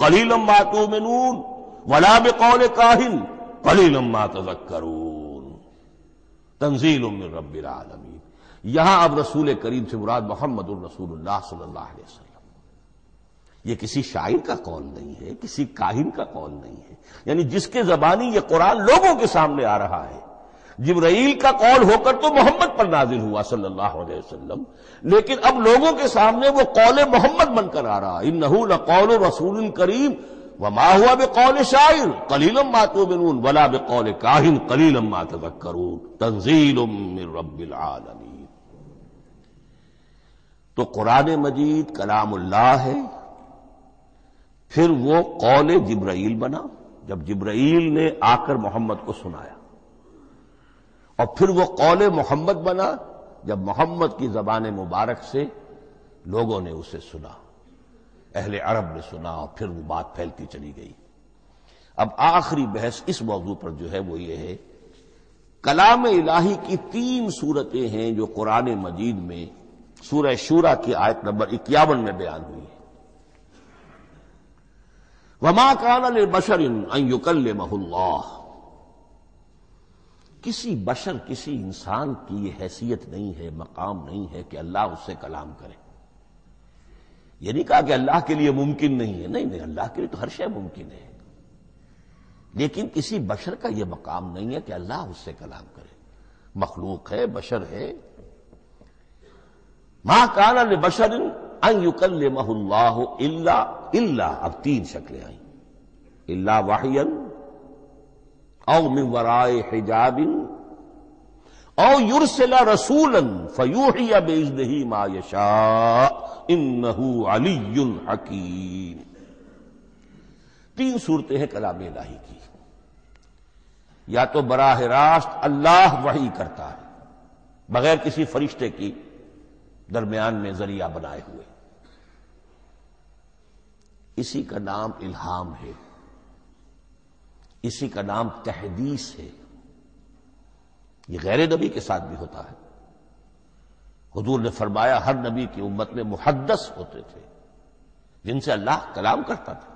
कलीलम मातू में नून वला बे बेकौल काहिन कली लम्मा तजक्रून तंजील रबिल आलमीन। यहाँ अब रसूल करीम से मुराद मोहम्मद वसल्लम। ये किसी शायर का कौल नहीं है, किसी काहिन का कौल नहीं है। यानी जिसके जबानी ये कुरान लोगों के सामने आ रहा है। जिब्राइल का कौल होकर तो मोहम्मद पर नाजिल हुआ सल्लल्लाहु अलैहि वसल्लम। लेकिन अब लोगों के सामने वो कौल मोहम्मद बनकर आ रहा इन नहूल कौल रसूल करीम, वमा हुआ बेकौल शायर कलीलम मातो बिनून वला बेकौल काहिन, कलीलम मा तजक्करून। तंजीलम रब्बिल आलमीन। तो कुरान मजीद कलामुल्लाह है। फिर वो कौल जिब्राइल बना। जब जिब्राइल ने आकर मोहम्मद को सुनाया। और फिर वो कौल मोहम्मद बना। जब मोहम्मद की जबान मुबारक से लोगों ने उसे सुना। अहले अरब ने सुना और फिर वो बात फैलती चली गई। अब आखिरी बहस इस मौजू पर जो है वो ये है, कलाम इलाही की तीन सूरतें हैं जो कुरान मजीद में, सूरह शूरा की आयत नंबर इक्यावन में बयान हुई है। वमा कान बशर युकल महुल्लाह किसी बशर, किसी इंसान की यह हैसियत नहीं है, मकाम नहीं है कि अल्लाह उससे कलाम करे। ये नहीं कहा कि अल्लाह के लिए मुमकिन नहीं है। नहीं नहीं, अल्लाह के लिए तो हर शय मुमकिन है। लेकिन किसी बशर का यह मकाम नहीं है कि अल्लाह उससे कलाम करे। मखलूक है, बशर है। माँ काना बशर अन युकल महल्लाह इल्ला, अब तीन शक्लें आई। इल्ला वाहियन, औ मिन वराए हिजाबिन, औ युरसला रसूलन, फयूहिया बेजदही मा यशा, इन्नहू अलीयुल हकीम। तीन सूरतें हैं कलाम इलाही की। या तो बराह रास्त अल्लाह वही करता है, बगैर किसी फरिश्ते की, दरमियान में ज़रिया बनाए हुए। इसी का नाम इल्हाम है। इसी का नाम तहदीस है। ये गैर नबी के साथ भी होता है। हजूर ने फरमाया, हर नबी की उम्मत में मुहद्दस होते थे, जिनसे अल्लाह कलाम करता था।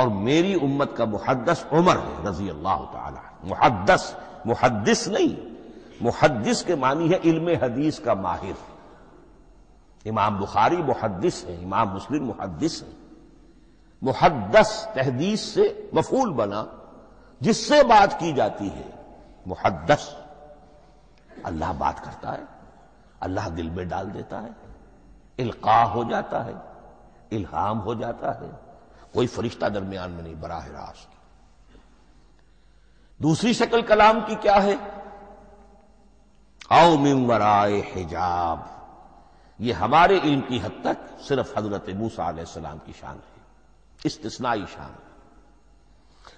और मेरी उम्मत का मुहद्दस उमर है रज़ी अल्लाह तला मुहद्दस, मुहद्दिस नहीं, मुहद्दिस के मानी है इल्म हदीस का माहिर। इमाम बुखारी मुहद्दिस है, इमाम मुस्लिम मुहद्दिस है। मुहद्दस तहदीस से मफूल बना, जिससे बात की जाती है, मुहद्दस। अल्लाह बात करता है, अल्लाह दिल में डाल देता है, इल्का हो जाता है, इल्हाम हो जाता है, कोई फरिश्ता दरमियान में नहीं, बराह रास्त। दूसरी शक्ल कलाम की क्या है? आओ मिमराए हिजाब। ये हमारे इल्म की हद तक सिर्फ़ हज़रत मूसा सलाम की शान है। इस्तिसनाई शान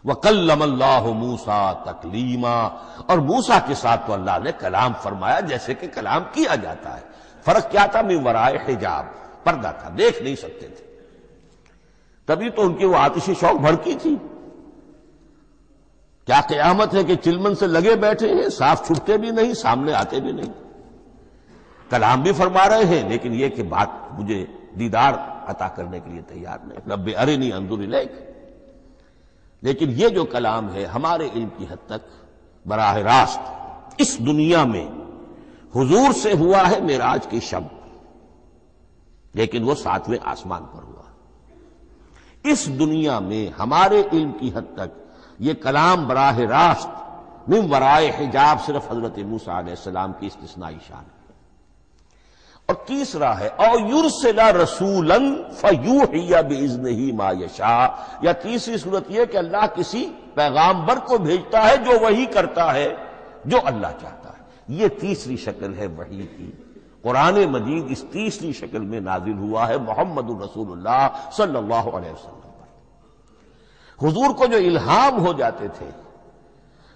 वकल्लमल्लाह मूसा तकलीमा। और मूसा के साथ तो अल्लाह ने कलाम फरमाया, जैसे कि कलाम किया जाता है। फ़र्क क्या था? मैं वराय हिजाब। पर्दा था, देख नहीं सकते थे। तभी तो उनकी वो आतिशी शौक भड़की थी। क्या कयामत है कि चिलमन से लगे बैठे हैं, साफ़ छुटते भी नहीं, सामने आते भी नहीं। कलाम भी फरमा रहे हैं, लेकिन यह कि बात मुझे दीदार अता करने के लिए तैयार नहीं। रब अरे नहीं अंदुर लेकिन यह जो कलाम है, हमारे इल्म की हद तक बराह रास्त इस दुनिया में हुजूर से हुआ है मेराज की शब्द लेकिन वो सातवें आसमान पर हुआ। इस दुनिया में हमारे इल्म की हद तक ये कलाम बराह रास्त मिम वराए हिजाब सिर्फ़ हज़रत मूसा सलाम की इस्तेसनाई शान है। और तीसरा है और युरसला रसूलन फयू हिया बेइज्न ही मायशा या तीसरी सूरत यह कि अल्लाह किसी पैगाम्बर को भेजता है जो वही करता है, जो अल्लाह चाहता है। यह तीसरी शक्ल है वही की। कुरान मजीद इस तीसरी शक्ल में नाजिल हुआ है मोहम्मद सल्लल्लाहु अलैहि वसल्लम हुजूर को जो इल्हाम हो जाते थे,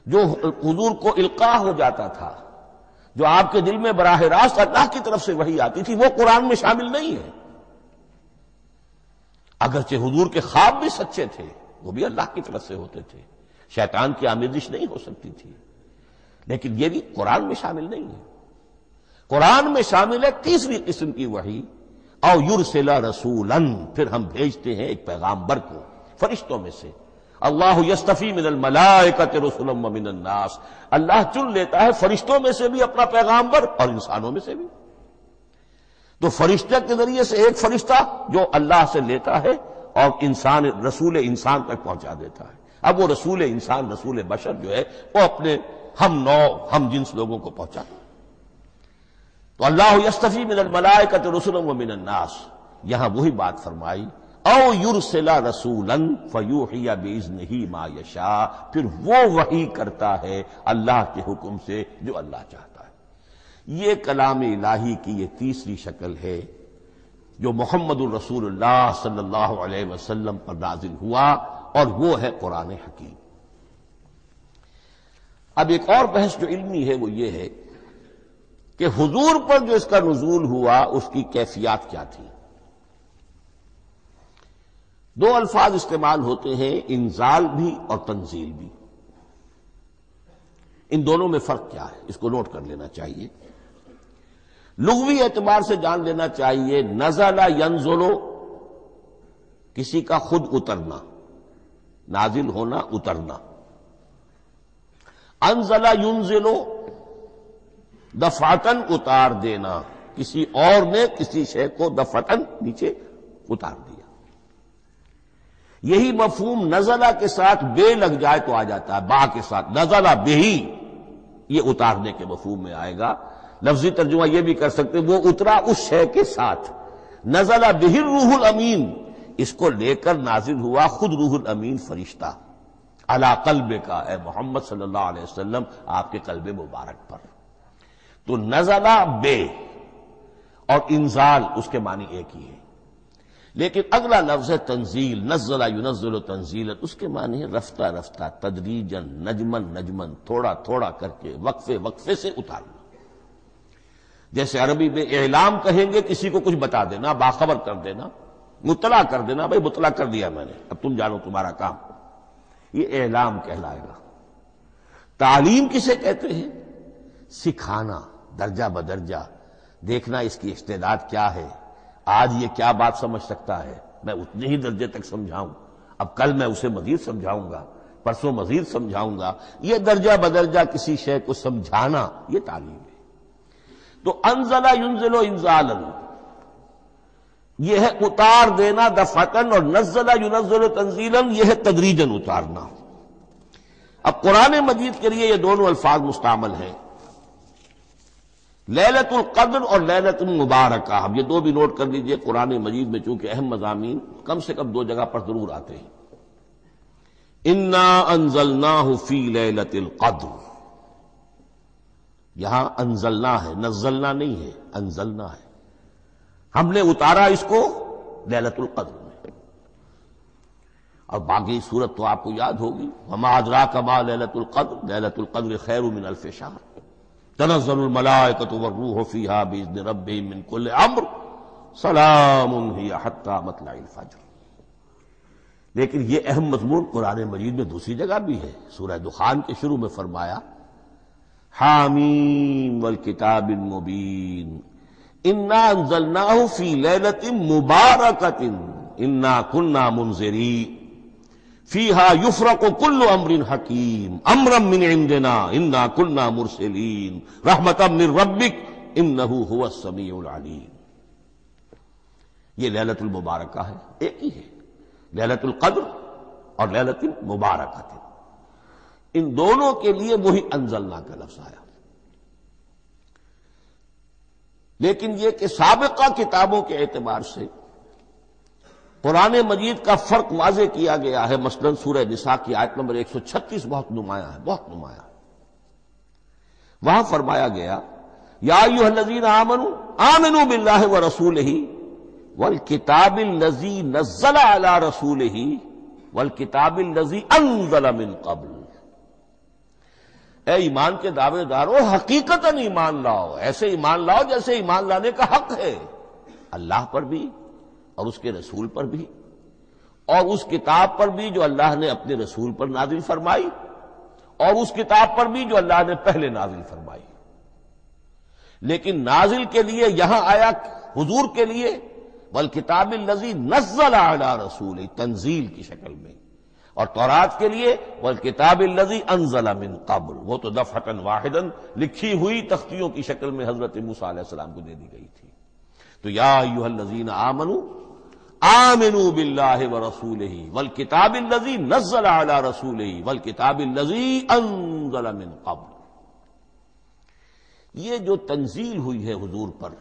जो हुजूर को इल्का हो जाता था जो आपके दिल में बराह रास्त अल्लाह की तरफ़ से वही आती थी, वो कुरान में शामिल नहीं है। अगरचे हुजूर के ख्वाब भी सच्चे थे, वो भी अल्लाह की तरफ़ से होते थे। शैतान की आमिजिश नहीं हो सकती थी। लेकिन ये भी कुरान में शामिल नहीं है। कुरान में शामिल है तीसरी किस्म की वही और युरसेला रसूलन, फिर हम भेजते हैं एक पैगाम्बर को, फरिश्तों में से। अल्लाह यस्तफी मिनल मलाइकत रसुलम मिनन्नास अल्लाह चुन लेता है फरिश्तों में से भी, अपना पैगाम्बर और इंसानों में से भी। तो फरिश्ते के ज़रिए से एक फरिश्ता जो अल्लाह से लेता है और इंसान, रसूल इंसान तक पहुँचा देता है। अब वो रसूल इंसान, रसूल बशर जो है, वो अपने हम नौ, हम जिन्स लोगों को पहुँचा तो अल्लाह यस्तफी मिनल मलाइकत रसुलम मिनन्नास यहाँ वही बात फरमाई औ युरसला रसूलन, फयूहिया बीज नहीं मायशा फिर वो वही करता है अल्लाह के हुक्म से जो अल्लाह चाहता है। ये कलाम इलाही की ये तीसरी शक्ल है, जो मोहम्मद रसूलुल्लाह सल्लल्लाहु अलैहि वसल्लम पर नाजिल हुआ और वो है कुरान हकीम। अब एक और बहस जो इल्मी है वो ये है कि हुजूर पर जो इसका नजूल हुआ, उसकी कैफियत क्या थी? दो अल्फाज इस्तेमाल होते हैं, इंजाल भी और तंजील भी। इन दोनों में फ़र्क क्या है? इसको नोट कर लेना चाहिए। लुगवी एतबार से जान लेना चाहिए, नजला यंजलो, किसी का खुद उतरना, नाजिल होना, उतरना। अनजला युनजिलो दफातन उतार देना, किसी और ने किसी शय को दफातन नीचे उतार दिया यही मफहूम नजला के साथ बे लग जाए तो आ जाता है, बा के साथ। नजला बेही ये उतारने के मफहूम में आएगा। लफ्जी तर्जुमा यह भी कर सकते वो उतरा उस शय के साथ। नजला बेहिर रूहुल अमीन, इसको लेकर नाजिल हुआ खुद रूहुल अमीन फरिश्ता। अला कल्बे का है मोहम्मद सल्लल्लाहु अलैहि वसल्लम, आपके कल्ब मुबारक पर। तो नजला बे और इंजाल उसके मानी एक ही है। लेकिन अगला लफ्ज है तंजील नजला युनजल तंजील। उसके माने है रफ्ता रफ्ता, तदरीजन, नजमन नजमन, थोड़ा थोड़ा करके, वक्फे वक्फे से उतारना। जैसे अरबी में एलाम कहेंगे, किसी को कुछ बता देना, बाखबर कर देना, मुतला कर देना, भाई मुतला कर दिया मैंने, अब तुम जानो तुम्हारा काम। ये एलाम कहलाएगा। तालीम किसे कहते हैं? सिखाना, दर्जा बदर्जा, देखना इसकी इस्तेदाद क्या है। आज ये क्या बात समझ सकता है? मैं उतने ही दर्जे तक समझाऊं। अब कल मैं उसे मजीद समझाऊँगा, परसों मजीद समझाऊँगा। ये दर्जा बदर्जा किसी शय को समझाना, ये तालीम है। तो अनजला युनजलो इंजालन यह है उतार देना दफातन और नजला युनजल तंजीलन यह है तदरीजन उतारना। अब कुरान मजीद के लिए ये दोनों अल्फाज मुस्तामल हैं। लैलतुल कद्र और लैलतुल मुबारक। अब ये दो भी नोट कर लीजिए, कुरान मजीद में चूँकि अहम मजामी कम से कम दो जगह पर ज़रूर आते हैं। इन्ना अनजलना फ़ी लैलतिल कद्र। यहाँ अनजलना है, नजलना नहीं है अनजलना है। हमने उतारा इसको लैलतुल कद्र में। और बाकी सूरत तो आपको याद होगी। हमा अजरा कमा लैलतुल कद्र लैलतुल कद्र खैर मिन अल्फ शाह तनजलमलाकत रूह फीहा बीज रब मिनकुल अम्र सलाम हत्ता मतला फजर लेकिन यह अहम मजमून कुरान मजीद में दूसरी जगह भी है सूरह दुखान के शुरू में फरमाया हामीम वल किताबिन मुबीन इन्ना जलनाहु फ़ी लैलतिन मुबारकतिन इन्ना कुन्ना मुंजरी फीहा युफरक कुल्लु अमरिन हकीम। अमरम मिन इंदना, इन्ना कुन्ना मुरसलीन। रहमतम मिन रब्बिक, इन्नहु हुवा समीउल अलीम। ये लैलतुल मुबारक है, एक ही है। लैलतुल कद्र और लैलतुल मुबारक इन दोनों के लिए वही अंजलना का लफ्ज आया। लेकिन यह कि सबका किताबों के एतबार से पुराने मजीद का फ़र्क वाजे किया गया है। मसलन सूर्य निसा की आयत नंबर 136 बहुत नुमाया है, बहुत नुमाया। वहाँ फरमाया गया, या यू नजीन आमनु आमनु बिल्लाह व रसूल ही वल किताबिल नजी नजला अला रसूल ही वल किताबिल नजी अनजला मिन कबल। ईमान के दावेदारों हकीकत ईमान लाओ, ऐसे ईमान लाओ जैसे ईमान लाने का हक है। अल्लाह पर भी और उसके रसूल पर भी, और उस किताब पर भी जो अल्लाह ने अपने रसूल पर नाजिल फरमाई, और उस किताब पर भी जो अल्लाह ने पहले नाजिल फरमाई। लेकिन नाजिल के लिए यहाँ आया, हुजूर के लिए, बल किताब नजी नजल आला रसूल, तंजील की शक्ल में। और तौरात के लिए वह किताब लजी अनजला मिन कबल, वो तो दफतन वाहिदन लिखी हुई तख्तियों की शक्ल में हज़रत मूसा को दे दी गई थी। तो या यूहल्लजीन आमनु आमिनु बिल्लाह व रसूल वल किताब लजी नजल आला रसूल वल किताब लजी अनजला मिन कबल। ये जो तंजील हुई है हुजूर पर,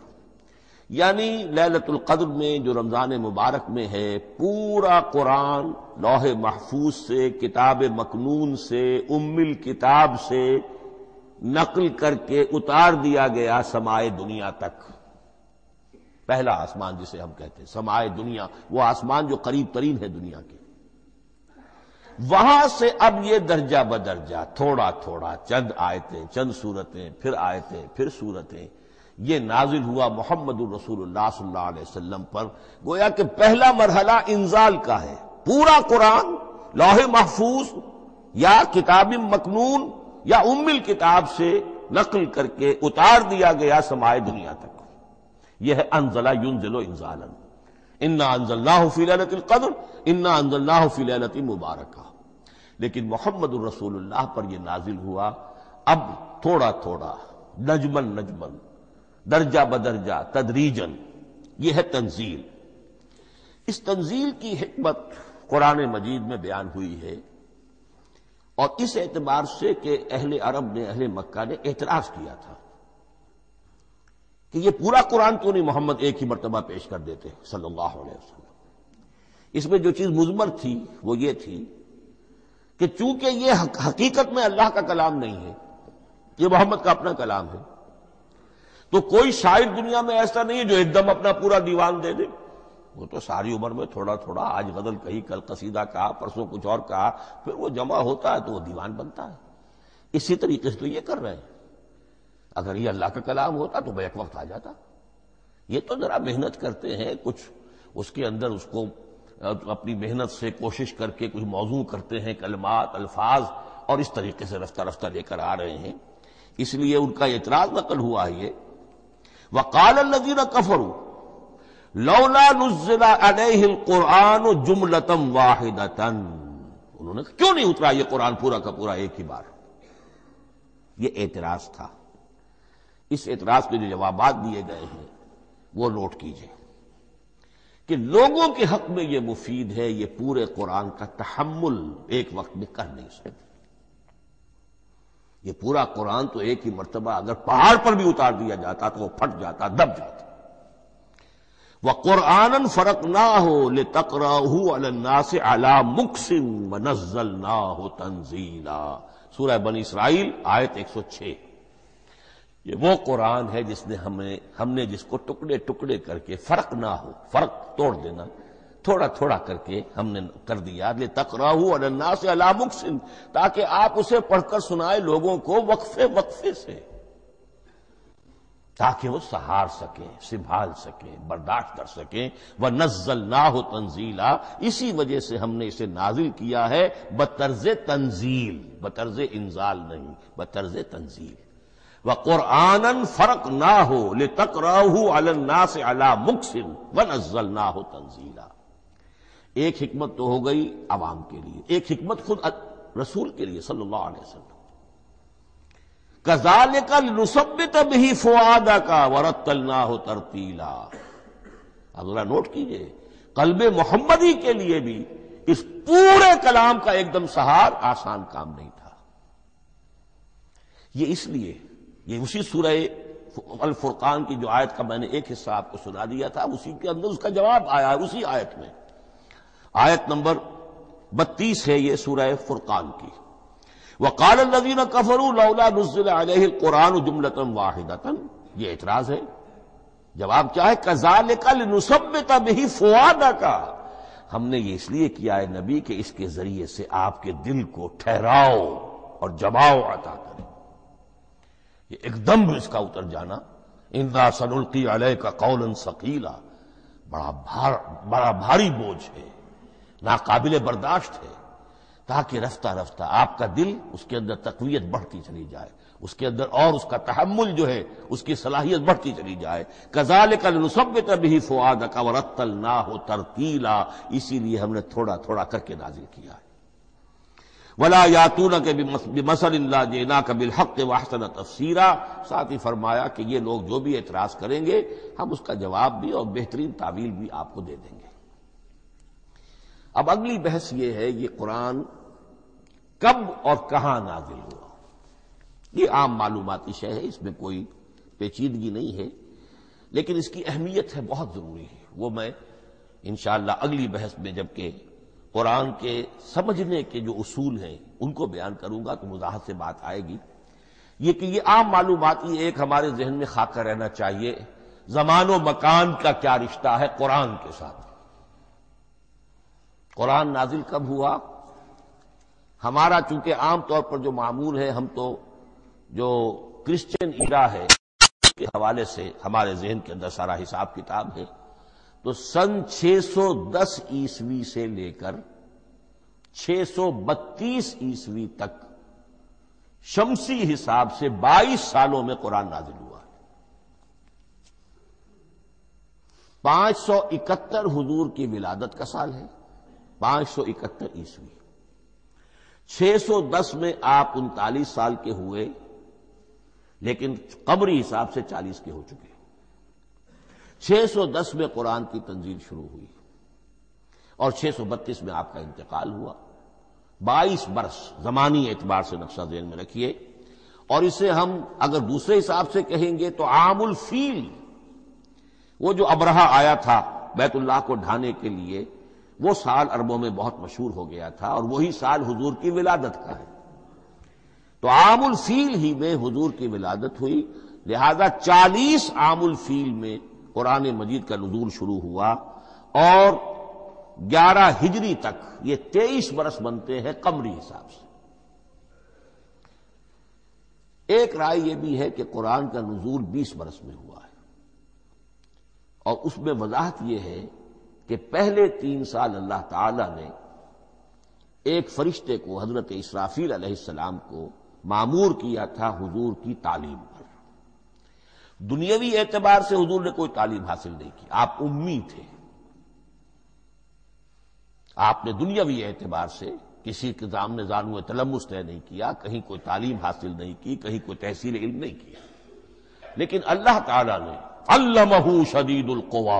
यानी लैलतुल कद्र में जो रमज़ान मुबारक में है, पूरा कुरान लौह महफूज से, किताब मकनून से, उम्मिल किताब से नकल करके उतार दिया गया समाए दुनिया तक। पहला आसमान जिसे हम कहते हैं समाए दुनिया, वो आसमान जो करीब तरीन है दुनिया के। वहाँ से अब ये दर्जा बदर्जा थोड़ा थोड़ा चंद आयतें, चंद सूरतें, फिर आयतें, फिर सूरतें, ये नाजिल हुआ मोहम्मद रसूलुल्लाह पर। गोया कि पहला मरहला इंजाल का है। पूरा कुरान, लोहे महफूज, या किताब मकनून, या उम्मिल किताब से नकल करके उतार दिया गया समाए दुनिया तक। यह है अनजला जिलो इंजालन। इन्ना अनजल्ला फ़िलतिल कद्र, इन्ना अनजल्ला फ़िलती मुबारक। लेकिन मोहम्मद रसूलुल्लाह पर यह नाजिल हुआ, अब थोड़ा थोड़ा, नजमन नजमन, दर्जा बदर्जा तदरीजन, यह है तंजील। इस तंजील की हिकमत कुरान मजीद में बयान हुई है, और इस एतबार से कि अहले अरब ने, अहले मक्का ने एतराज़ किया था। कि यह पूरा कुरान क्यों नहीं, मोहम्मद एक ही मरतबा पेश कर देते सल्लल्लाहु अलैहि वसल्लम। इसमें जो चीज़ मुजमर थी, वो ये थी कि चूँकि यह हकीकत में अल्लाह का कलाम नहीं है यह मोहम्मद का अपना कलाम है तो कोई शायर दुनिया में ऐसा नहीं है जो एकदम अपना पूरा दीवान दे दे। वो तो सारी उम्र में थोड़ा थोड़ा आज गज़ल कही, कल कसीदा कहा, परसों कुछ और कहा, फिर वो जमा होता है तो वो दीवान बनता है। इसी तरीके से तो ये कर रहे हैं। अगर ये अल्लाह का कलाम होता तो बैक वक्त आ जाता। ये तो जरा मेहनत करते हैं, कुछ उसके अंदर उसको अपनी मेहनत से कोशिश करके कुछ मौजू करते हैं, कलमात, अल्फाज, और इस तरीके से रफ्ता रफ्ता लेकर आ रहे हैं। इसलिए उनका एतराज़ नकल हुआ है ये। वकाल नजीर लौला नुजिला कुरान जुमलतम वाहिदतन। उन्होंने क्यों नहीं उतरा ये कुरान पूरा का पूरा एक ही बार? ये एतराज़ था। इस एतराज़ के जो जवाब दिए गए हैं, वो नोट कीजिए कि लोगों के हक में यह मुफीद है, ये पूरे कुरान का तहमुल एक वक्त में कर नहीं सकते। ये पूरा कुरान तो एक ही मरतबा, अगर पहाड़ पर भी उतार दिया जाता तो वो फट जाता, दब जाता। वह कुरान फ़र्क ना हो ले तकराहू से अला मुक्सिन व नजल ना हो तंजीला सूरह बन इसराइल, आयत एक सौ छह। ये वो कुरान है जिसने हमें, हमने जिसको टुकड़े टुकड़े करके फ़र्क ना हो, फ़र्क तोड़ देना, थोड़ा थोड़ा करके हमने कर दिया। ले तकराहू अन्ना से अलामुक्सिन ताकि आप उसे पढ़कर सुनाए लोगों को वक्फे वक्फे से। ताकि वो सहार सके, संभाल सके, बर्दाश्त कर सके। वह नजल ना हो तंजीला, इसी वजह से हमने इसे नाजिल किया है। बतर्ज तंजील बतर्ज इंजाल नहीं बतर्ज तंजील। व कुरान फ़र्क ना हो ले तक रहू अलन्ना से अला मुक्सिन व नजल ना हो तंजीला। एक हिकमत तो हो गई आवाम के लिए। एक हिकमत खुद रसूल के लिए सल्लल्लाहु कजाल का नुसब तब ही फुआदा का वरतल ना हो तरतीला अगला नोट कीजिए, कल्ब मोहम्मदी के लिए भी इस पूरे कलाम का एकदम सहार आसान काम नहीं था। ये इसलिए ये उसी सूरह अल फुरकान की जो आयत का मैंने एक हिस्सा आपको सुना दिया था, उसी के अंदर उसका जवाब आया है उसी आयत में। आयत नंबर बत्तीस है ये सूरह फुरकान की। वकाल नजीन कफरू लौला नजल कुरान जुमलतन वाहिदतन। ये एतराज़ है। जवाब क्या है? कजाल कल नुसबता ही फुआदा का हमने ये इसलिए किया है नबी के इसके ज़रिए से आपके दिल को ठहराओ और जमाओ अता करें। ये एकदम इसका उतर जाना। इंदा सनुल्की अलय का कौलन सकीला। बड़ा भार, बड़ा भारी बोझ है। नाकाबिल बर्दाश्त है। ताकि रफ्ता रफ्ता आपका दिल उसके अंदर तकवीत बढ़ती चली जाए। उसके अंदर और उसका तहमुल जो है, उसकी सलाहियत बढ़ती चली जाए। कजाल का नुसबत भी फुआद का वरत्तल ना हो तरतीला। इसीलिए हमने थोड़ा थोड़ा करके नाजिल किया है। वला यातून के मसल्ला जेना कबिल हक वाहसन तफसीरा। साथ ही फरमाया कि ये लोग जो भी एतराज़ करेंगे, हम उसका जवाब भी और बेहतरीन तावील भी आपको दे देंगे। अब अगली बहस ये है, ये कुरान कब और कहाँ नाजिल हुआ? ये आम मालूमाती शय है, इसमें कोई पेचीदगी नहीं है, लेकिन इसकी अहमियत है, बहुत ज़रूरी है। वो मैं इंशाला अगली बहस में जबकि कुरान के समझने के जो उसूल हैं, उनको बयान करूँगा तो मुजाहत से बात आएगी। ये कि ये आम मालूम ये एक हमारे जहन में खाकर रहना चाहिए। जमानो मकान का क्या रिश्ता है कुरान के साथ? कुरान नाजिल कब हुआ? हमारा चूँकि आमतौर पर जो मामूल है, हम तो जो क्रिश्चियन इरा है, के हवाले से हमारे जहन के अंदर सारा हिसाब किताब है। तो सन 610 ईस्वी से लेकर 632 ईस्वी तक शमसी हिसाब से 22 सालों में कुरान नाजिल हुआ सौ इकहत्तर हुजूर की विलादत का साल है, पाँच सौ इकहत्तर ईस्वी। 610 में आप उनतालीस साल के हुए, लेकिन कबरी हिसाब से 40 के हो चुके 610 में कुरान की तंजील शुरू हुई और 632 में आपका इंतकाल हुआ। 22 बरस जमानी एतबार से नक्शा जेन में रखिए और इसे हम अगर दूसरे हिसाब से कहेंगे तो आमुल फील, वो जो अबरहा आया था बैतुल्लाह को ढाने के लिए, वो साल अरबों में बहुत मशहूर हो गया था और वही साल हुजूर की विलादत का है। तो आमुल फील ही में हुजूर की विलादत हुई, लिहाजा चालीस आमुल फील में कुरान मजीद का नजूल शुरू हुआ और ग्यारह हिजरी तक ये तेईस बरस बनते हैं कमरी हिसाब से। एक राय यह भी है कि कुरान का नजूल बीस बरस में हुआ है। और उसमें वजाहत यह है कि पहले तीन साल अल्लाह ताला ने एक फरिश्ते को हज़रत इसराफील को मामूर किया था हुजूर की तालीम पर। दुनियावी एतबार से हुजूर ने कोई तालीम हासिल नहीं की। आप उम्मी थे आपने दुनियावी एतबार से किसी के सामने जानू तलमुस तय नहीं किया, कहीं कोई तालीम हासिल नहीं की, कहीं कोई तहसील इल्म नहीं किया लेकिन अल्लाह ताला ने अल्लाह शदीदुल कुवा।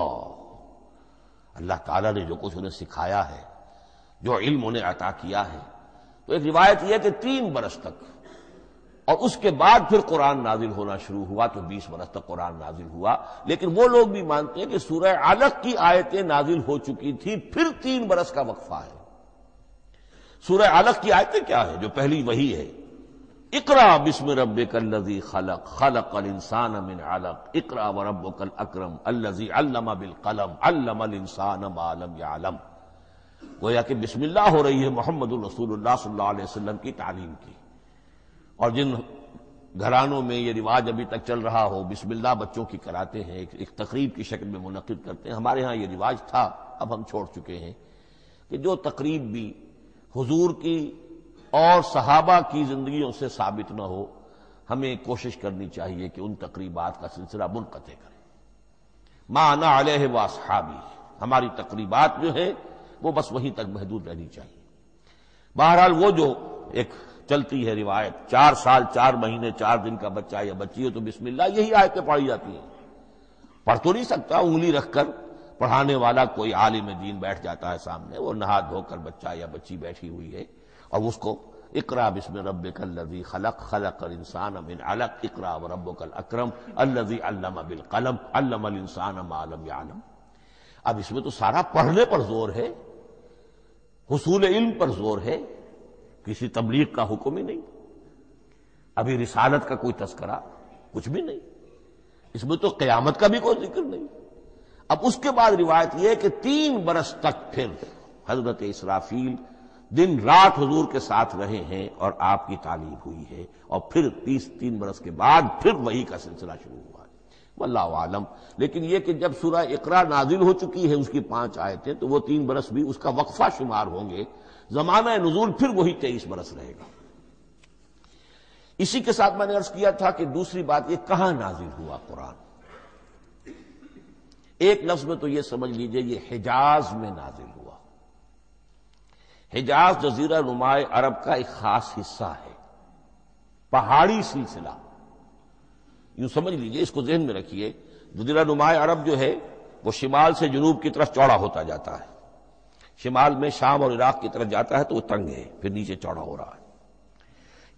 अल्लाह ताला ने जो कुछ उन्हें सिखाया है, जो इल्म उन्हें अता किया है तो एक रिवायत यह कि तीन बरस तक और उसके बाद फिर कुरान नाजिल होना शुरू हुआ तो बीस बरस तक कुरान नाजिल हुआ। लेकिन वो लोग भी मानते हैं कि सूरह अलग की आयतें नाजिल हो चुकी थी, फिर तीन बरस का वक्फा है। सूरह अलग की आयतें क्या है? जो पहली वही है। इकरा बिस्म रब कल्लजी खलक खलक अल इंसान अमिन अलक इकरा व रब कल अक्रम अल्लजी अल्लमा बिल कलम, अल्लमल इंसान आलम या आलम गोया कि बिस्मिल्लाह हो रही है मोहम्मद रसूलुल्लाह सल्लल्लाहु अलैहि वसल्लम की तालीम की। और जिन घरानों में ये रिवाज अभी तक चल रहा हो बिस्मिल्लाह बच्चों की कराते हैं एक, एक तकरीब की शक्ल में मुनद करते हैं। हमारे यहाँ ये रिवाज था अब हम छोड़ चुके हैं कि जो तकरीब भी हुजूर की और सहाबा की जिंदगियों से साबित न हो हमें कोशिश करनी चाहिए कि उन तकरीबात का सिलसिला मुनक़ करें। माना अलह व सहाबी हमारी तकरीबात जो है वो बस वहीं तक महदूद रहनी चाहिए। बहरहाल वो जो एक चलती है रिवायत। चार साल, चार महीने, चार दिन का बच्चा या बच्ची हो तो बिस्मिल्लाह, यही आयतें पढ़ी जाती हैं। पढ़ तो नहीं सकता, उंगली रखकर पढ़ाने वाला कोई आलिम दीन बैठ जाता है सामने, वो नहा धोकर बच्चा या बच्ची बैठी हुई है, और उसको इकरा बिस्म रब कल्लजी खलक खलक इंसान अमिन अलग इकरा व रब कल अक्रम, अल्लजी अल्लम बिल कलम अल्लम इंसान आलम आलम अब इसमें तो सारा पढ़ने पर ज़ोर है हसूल इल्म पर ज़ोर है किसी तबलीग का हुक्म ही नहीं। अभी रिसालत का कोई तस्करा कुछ भी नहीं। इसमें तो क्यामत का भी कोई ज़िक्र नहीं। अब उसके बाद रिवायत यह कि तीन बरस तक फिर हज़रत इसराफील दिन रात हजूर के साथ रहे हैं और आपकी तालीम हुई है। और फिर तीस तीन बरस के बाद फिर वही का सिलसिला शुरू हुआ वल्ला आलम। लेकिन यह कि जब सूरह इकरा नाजिल हो चुकी है, उसकी पाँच आयतें तो वो तीन बरस भी उसका वक्फा शुमार होंगे। जमाना नजूल फिर वही तेईस बरस रहेगा। इसी के साथ मैंने अर्ज़ किया था कि दूसरी बात यह कहाँ नाजिल हुआ कुरान? एक लफ्ज में तो यह समझ लीजिए यह हिजाज में नाजिल हुआ। हिजाज जजीरा नुमाए अरब का एक खास हिस्सा है। पहाड़ी सिलसिला। यूँ समझ लीजिए, इसको जहन में रखिए। जजीरा नुमाए अरब जो है, वो शिमाल से जनूब की तरफ़ चौड़ा होता जाता है। शिमाल में शाम और इराक की तरफ़ जाता है तो वो तंग है, फिर नीचे चौड़ा हो रहा है।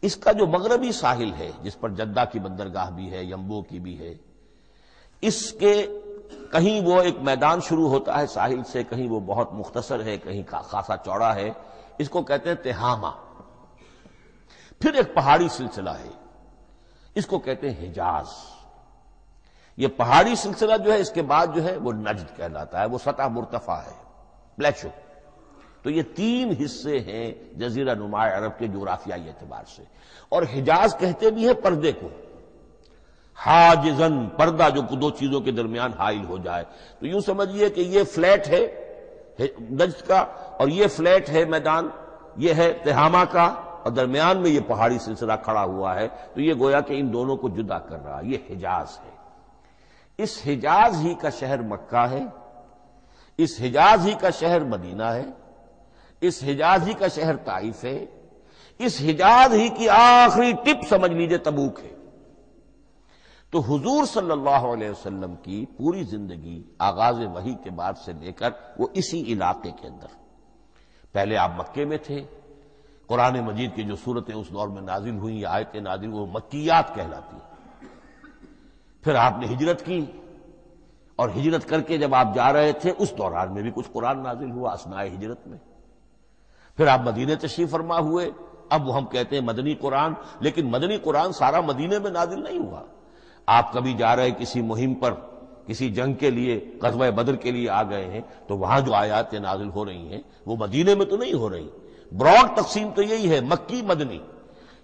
इसका जो मगरबी साहिल है, जिस पर जद्दा की बंदरगाह भी है, यम्बो की भी है, इसके कहीं वो एक मैदान शुरू होता है, साहिल से कहीं वो बहुत मुख्तसर है, कहीं खासा चौड़ा है, इसको कहते हैं तेहामा। फिर एक पहाड़ी सिलसिला है, इसको कहते हैं हिजाज। ये पहाड़ी सिलसिला जो है, इसके बाद जो है वो नजद कहलाता है, वो सतह मुर्तफा है प्लेचो तो ये तीन हिस्से हैं जजीरा नुमा अरब के जोग्राफियाई एतबार से। और हिजाज कहते भी हैं पर्दे को। हाजिजन, पर्दा जो दो चीज़ों के दरमियान हाइल हो जाए। तो यूँ समझिए कि ये फ्लैट है नज्द का, और ये फ्लैट है मैदान, ये है तेहामा का, और दरमियान में ये पहाड़ी सिलसिला खड़ा हुआ है। तो ये गोया कि इन दोनों को जुदा कर रहा है। ये हिजाज है। इस हिजाज ही का शहर मक्का है, इस हिजाज ही का शहर मदीना है इस हिजाज ही का शहर ताइफ है। इस हिजाज ही की आखिरी टिप समझ लीजिए तबूक है। तो हुजूर सल्लल्लाहु अलैहि वसल्लम की पूरी ज़िंदगी आगाज़ वही के बाद से लेकर वो इसी इलाके के अंदर। पहले आप मक्के में थे, कुरान मजीद की जो सूरतें उस दौर में नाजिल हुई, आयतें नाजिल वो मक्कियात कहलाती फिर आपने हिजरत की, और हिजरत करके जब आप जा रहे थे, उस दौरान में भी कुछ कुरान नाजिल हुआ, असनाए हिजरत में। फिर आप मदीने तशरीफ़ फरमा हुए। अब हम कहते हैं मदनी कुरान, लेकिन मदनी कुरान सारा मदीने में नाजिल नहीं हुआ। आप कभी जा रहे किसी मुहिम पर, किसी जंग के लिए, कस्बा बदर के लिए आ गए हैं तो वहाँ जो आयातें नाजिल हो रही हैं, वो मदीने में तो नहीं हो रही। ब्रॉड तकसीम तो यही है, मक्की मदनी।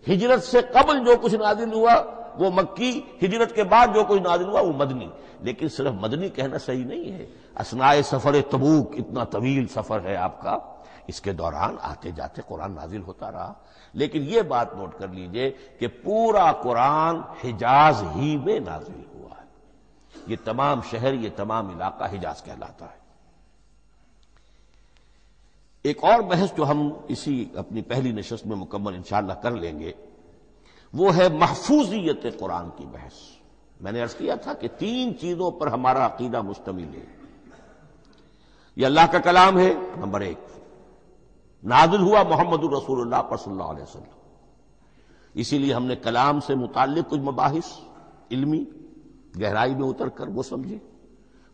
हिजरत से कबल जो कुछ नाजिल हुआ वो मक्की हिजरत के बाद जो कुछ नाजिल हुआ, वो मदनी। लेकिन सिर्फ़ मदनी कहना सही नहीं है। असनाए सफ़र तबूक, इतना तवील सफ़र है आपका। इसके दौरान आते जाते कुरान नाजिल होता रहा। लेकिन यह बात नोट कर लीजिए कि पूरा कुरान हिजाज ही में नाजिल हुआ है। ये तमाम शहर, ये तमाम इलाका हिजाज कहलाता है। एक और बहस जो हम इसी अपनी पहली नशस्त में मुकम्मल इंशाला कर लेंगे वो है महफूजियत कुरान की बहस। मैंने अर्ज़ किया था कि तीन चीज़ों पर हमारा अकीदा मुश्तमिल है। यह अल्लाह का कलाम है, नंबर एक। नादिल हुआ मोहम्मद रसूलुल्लाह पर सल्लल्लाहु इसीलिए हमने कलाम से मुतालिक कुछ मबाहिस, इल्मी, गहराई में उतर कर वो समझे।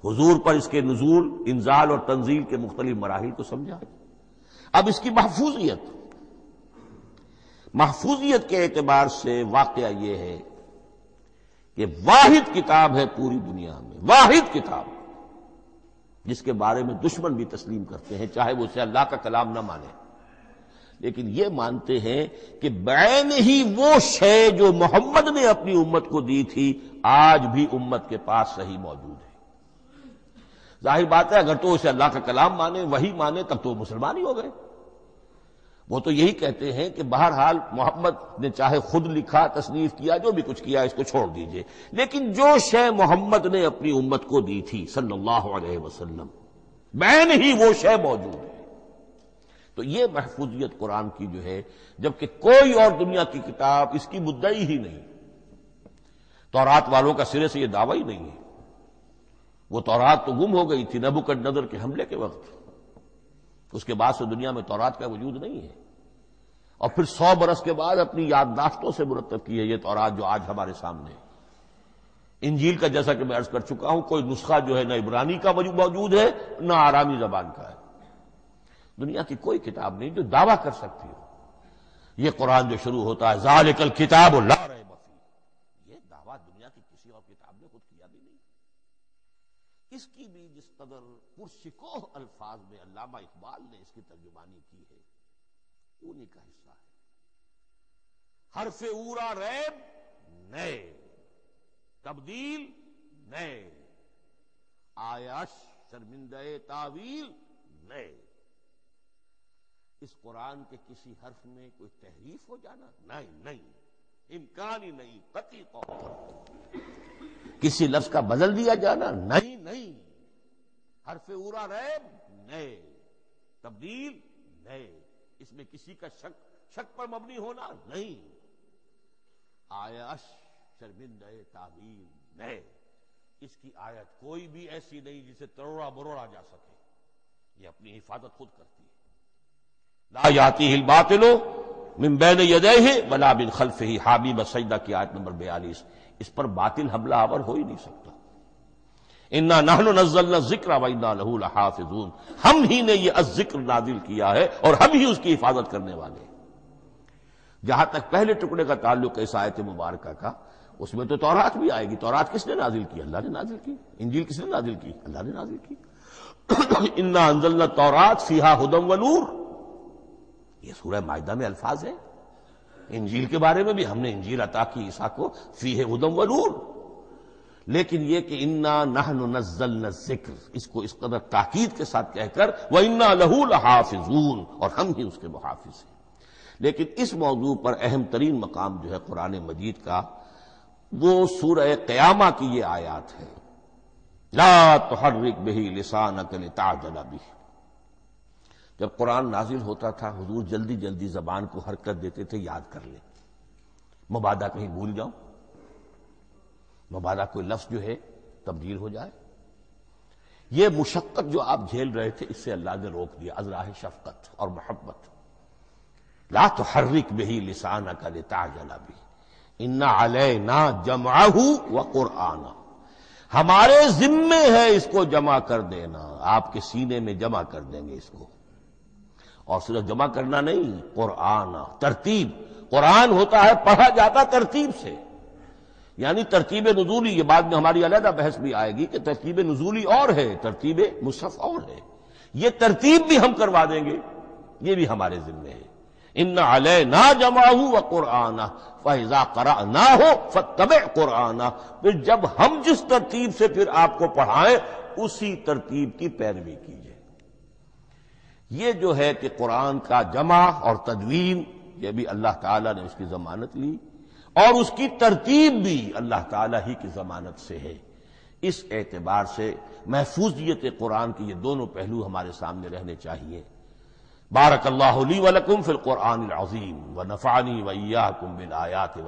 हुजूर पर इसके नजूल, इंजाल और तंजील के मुख्तलिफ़ मराहल को समझा। अब इसकी महफूजियत। महफूजियत के एतबार से वाक़ यह है कि वाहिद किताब है पूरी दुनिया में, वाहिद किताब, जिसके बारे में दुश्मन भी तस्लीम करते हैं, चाहे वो उसे अल्लाह का कलाम ना माने। लेकिन ये मानते हैं कि बैन ही वो शय जो मोहम्मद ने अपनी उम्मत को दी थी, आज भी उम्मत के पास सही मौजूद है। ज़ाहिर बात है, अगर तो उसे अल्लाह का कलाम माने, वही माने, तब तो मुसलमान ही हो गए। वो तो यही कहते हैं कि बहरहाल मोहम्मद ने चाहे खुद लिखा, तसनीफ किया, जो भी कुछ किया, इसको छोड़ दीजिए। लेकिन जो शय मोहम्मद ने अपनी उम्मत को दी थी, सल्लल्लाहु अलैहि वसल्लम, बैन ही वो शय मौजूद है। तो ये महफूजियत कुरान की जो है, जबकि कोई और दुनिया की किताब इसकी मुद्दई ही नहीं। तौरात वालों का सिरे से यह दावा ही नहीं है। वो तौरात तो गुम हो गई थी नबुकट नज़र के हमले के वक्त। उसके बाद से दुनिया में तौरात का वजूद नहीं है। और फिर सौ बरस के बाद अपनी याददाश्तों से मुरतब की है ये तौरात जो आज हमारे सामने इंजील का जैसा कि मैं अर्ज़ कर चुका हूँ, कोई नुस्खा जो है ना इब्रानी का मौजूद है, ना आरामी जबान का है। दुनिया की कोई किताब नहीं जो दावा कर सकती हो। यह कुरान जो शुरू होता है, जालिकल किताब ला रहे बफी ये दावा दुनिया की किसी और किताब ने खुद किया भी नहीं इसकी भी जिस कदर पुरशिकोह अल्फाज में अलामा इकबाल ने इसकी तर्जुमानी की है, उन्हीं का हिस्सा है। हर से ऊरा रैब, नए। तब्दील, नए। आयाश, शर्मिंदे, तावील, नए। इस कुरान के किसी हर्फ में कोई तहरीफ हो जाना? नहीं नहीं। इम्कान ही नहीं, कति तौर किसी लफ्ज का बदल दिया जाना? नहीं नहीं। हरफ उरा रहे नए। तब्दील, नए। इसमें किसी का शक शक पर मबनी होना नहीं। आयश, शर्मिंद ताबील, नए। इसकी आयत कोई भी ऐसी नहीं जिसे तरोड़ा बरोड़ा जा सके। ये अपनी हिफाजत खुद करती है। ला याती हिल बातिलो मिम्बैन यदय है बला बिन खल्फ ही हाबी बसैदा की आयत नंबर बयालीस। इस पर बातिल हमला आवर हो ही नहीं सकता। इन्ना नहन नजल ज़िक्र वन्ना हम ही ने यह अजिक्र नाजिल किया है और हम ही उसकी हिफाजत करने वाले जहाँ तक पहले टुकड़े का ताल्लुक इस आयत मुबारक का, उसमें तो तौरात भी आएगी। तौरात किसने नाजिल की? अल्लाह ने नाजिल की। इंजील किसने नाजिल की? अल्लाह ने नाजिल की। इन्ना अंजल तौरात फीहा हुदम वनूर ये सूरह मायदा में अल्फाज है। इंजील के बारे में भी हमने इंजील अता की, ईसा को, फ़ी है उदम वनूर लेकिन यह कि इन्ना नहन नजल न ज़िक्र, इसको इस कदर ताकीद के साथ कहकर वह इन्ना लहू हाफिजून और हम ही उसके मुहाफिज हैं। लेकिन इस मौजू पर अहम तरीन मकाम जो है कुरान मजीद का, वो सूरह कयामा की ये आयात है। ला तो हर रिक बही लिसान अकल ताजला भी जब कुरान नाजिल होता था, हुजूर जल्दी जल्दी जबान को हरकत देते थे, याद कर ले। मुबादा कहीं भूल जाओ मुबादा कोई लफ्ज जो है, तब्दील हो जाए। यह मुशक्कत जो आप झेल रहे थे, इससे अल्लाह ने रोक दिया। अजराह शफकत और मोहब्बत। ला तो हर्रिक ही लिसान का लेता जला भी इन्ना अलय ना जमाहू व कुराना। हमारे जिम्मे है इसको जमा कर देना। आपके सीने में जमा कर देंगे इसको। और सिर्फ़ जमा करना नहीं, कुरान, तरतीब। कुरान होता है, पढ़ा जाता तरतीब से। यानी तरतीब नजूली, ये बाद में हमारी अलहदा बहस भी आएगी कि तरतीब नजूली और है, तरतीब मुसफ और है। ये तरतीब भी हम करवा देंगे, ये भी हमारे जिम्मे है। इन अलह ना जमाऊ व कुराना फैजा करा ना हो फतब कुराना। फिर जब हम जिस तरतीब से फिर आपको पढ़ाएँ, उसी तरतीब की पैरवी कीजिए। ये जो है कि कुरान का जमा और तदवीन, ये भी अल्लाह ताला ने उसकी जमानत ली, और उसकी तरतीब भी अल्लाह ताला ही की जमानत से है। इस एतबार से महफूजियत कुरान के ये दोनों पहलू हमारे सामने रहने चाहिए। बारक अल्लाह वलकुम फिल कुरान अजीम व नफ़ानी वैया कुम बिल आयात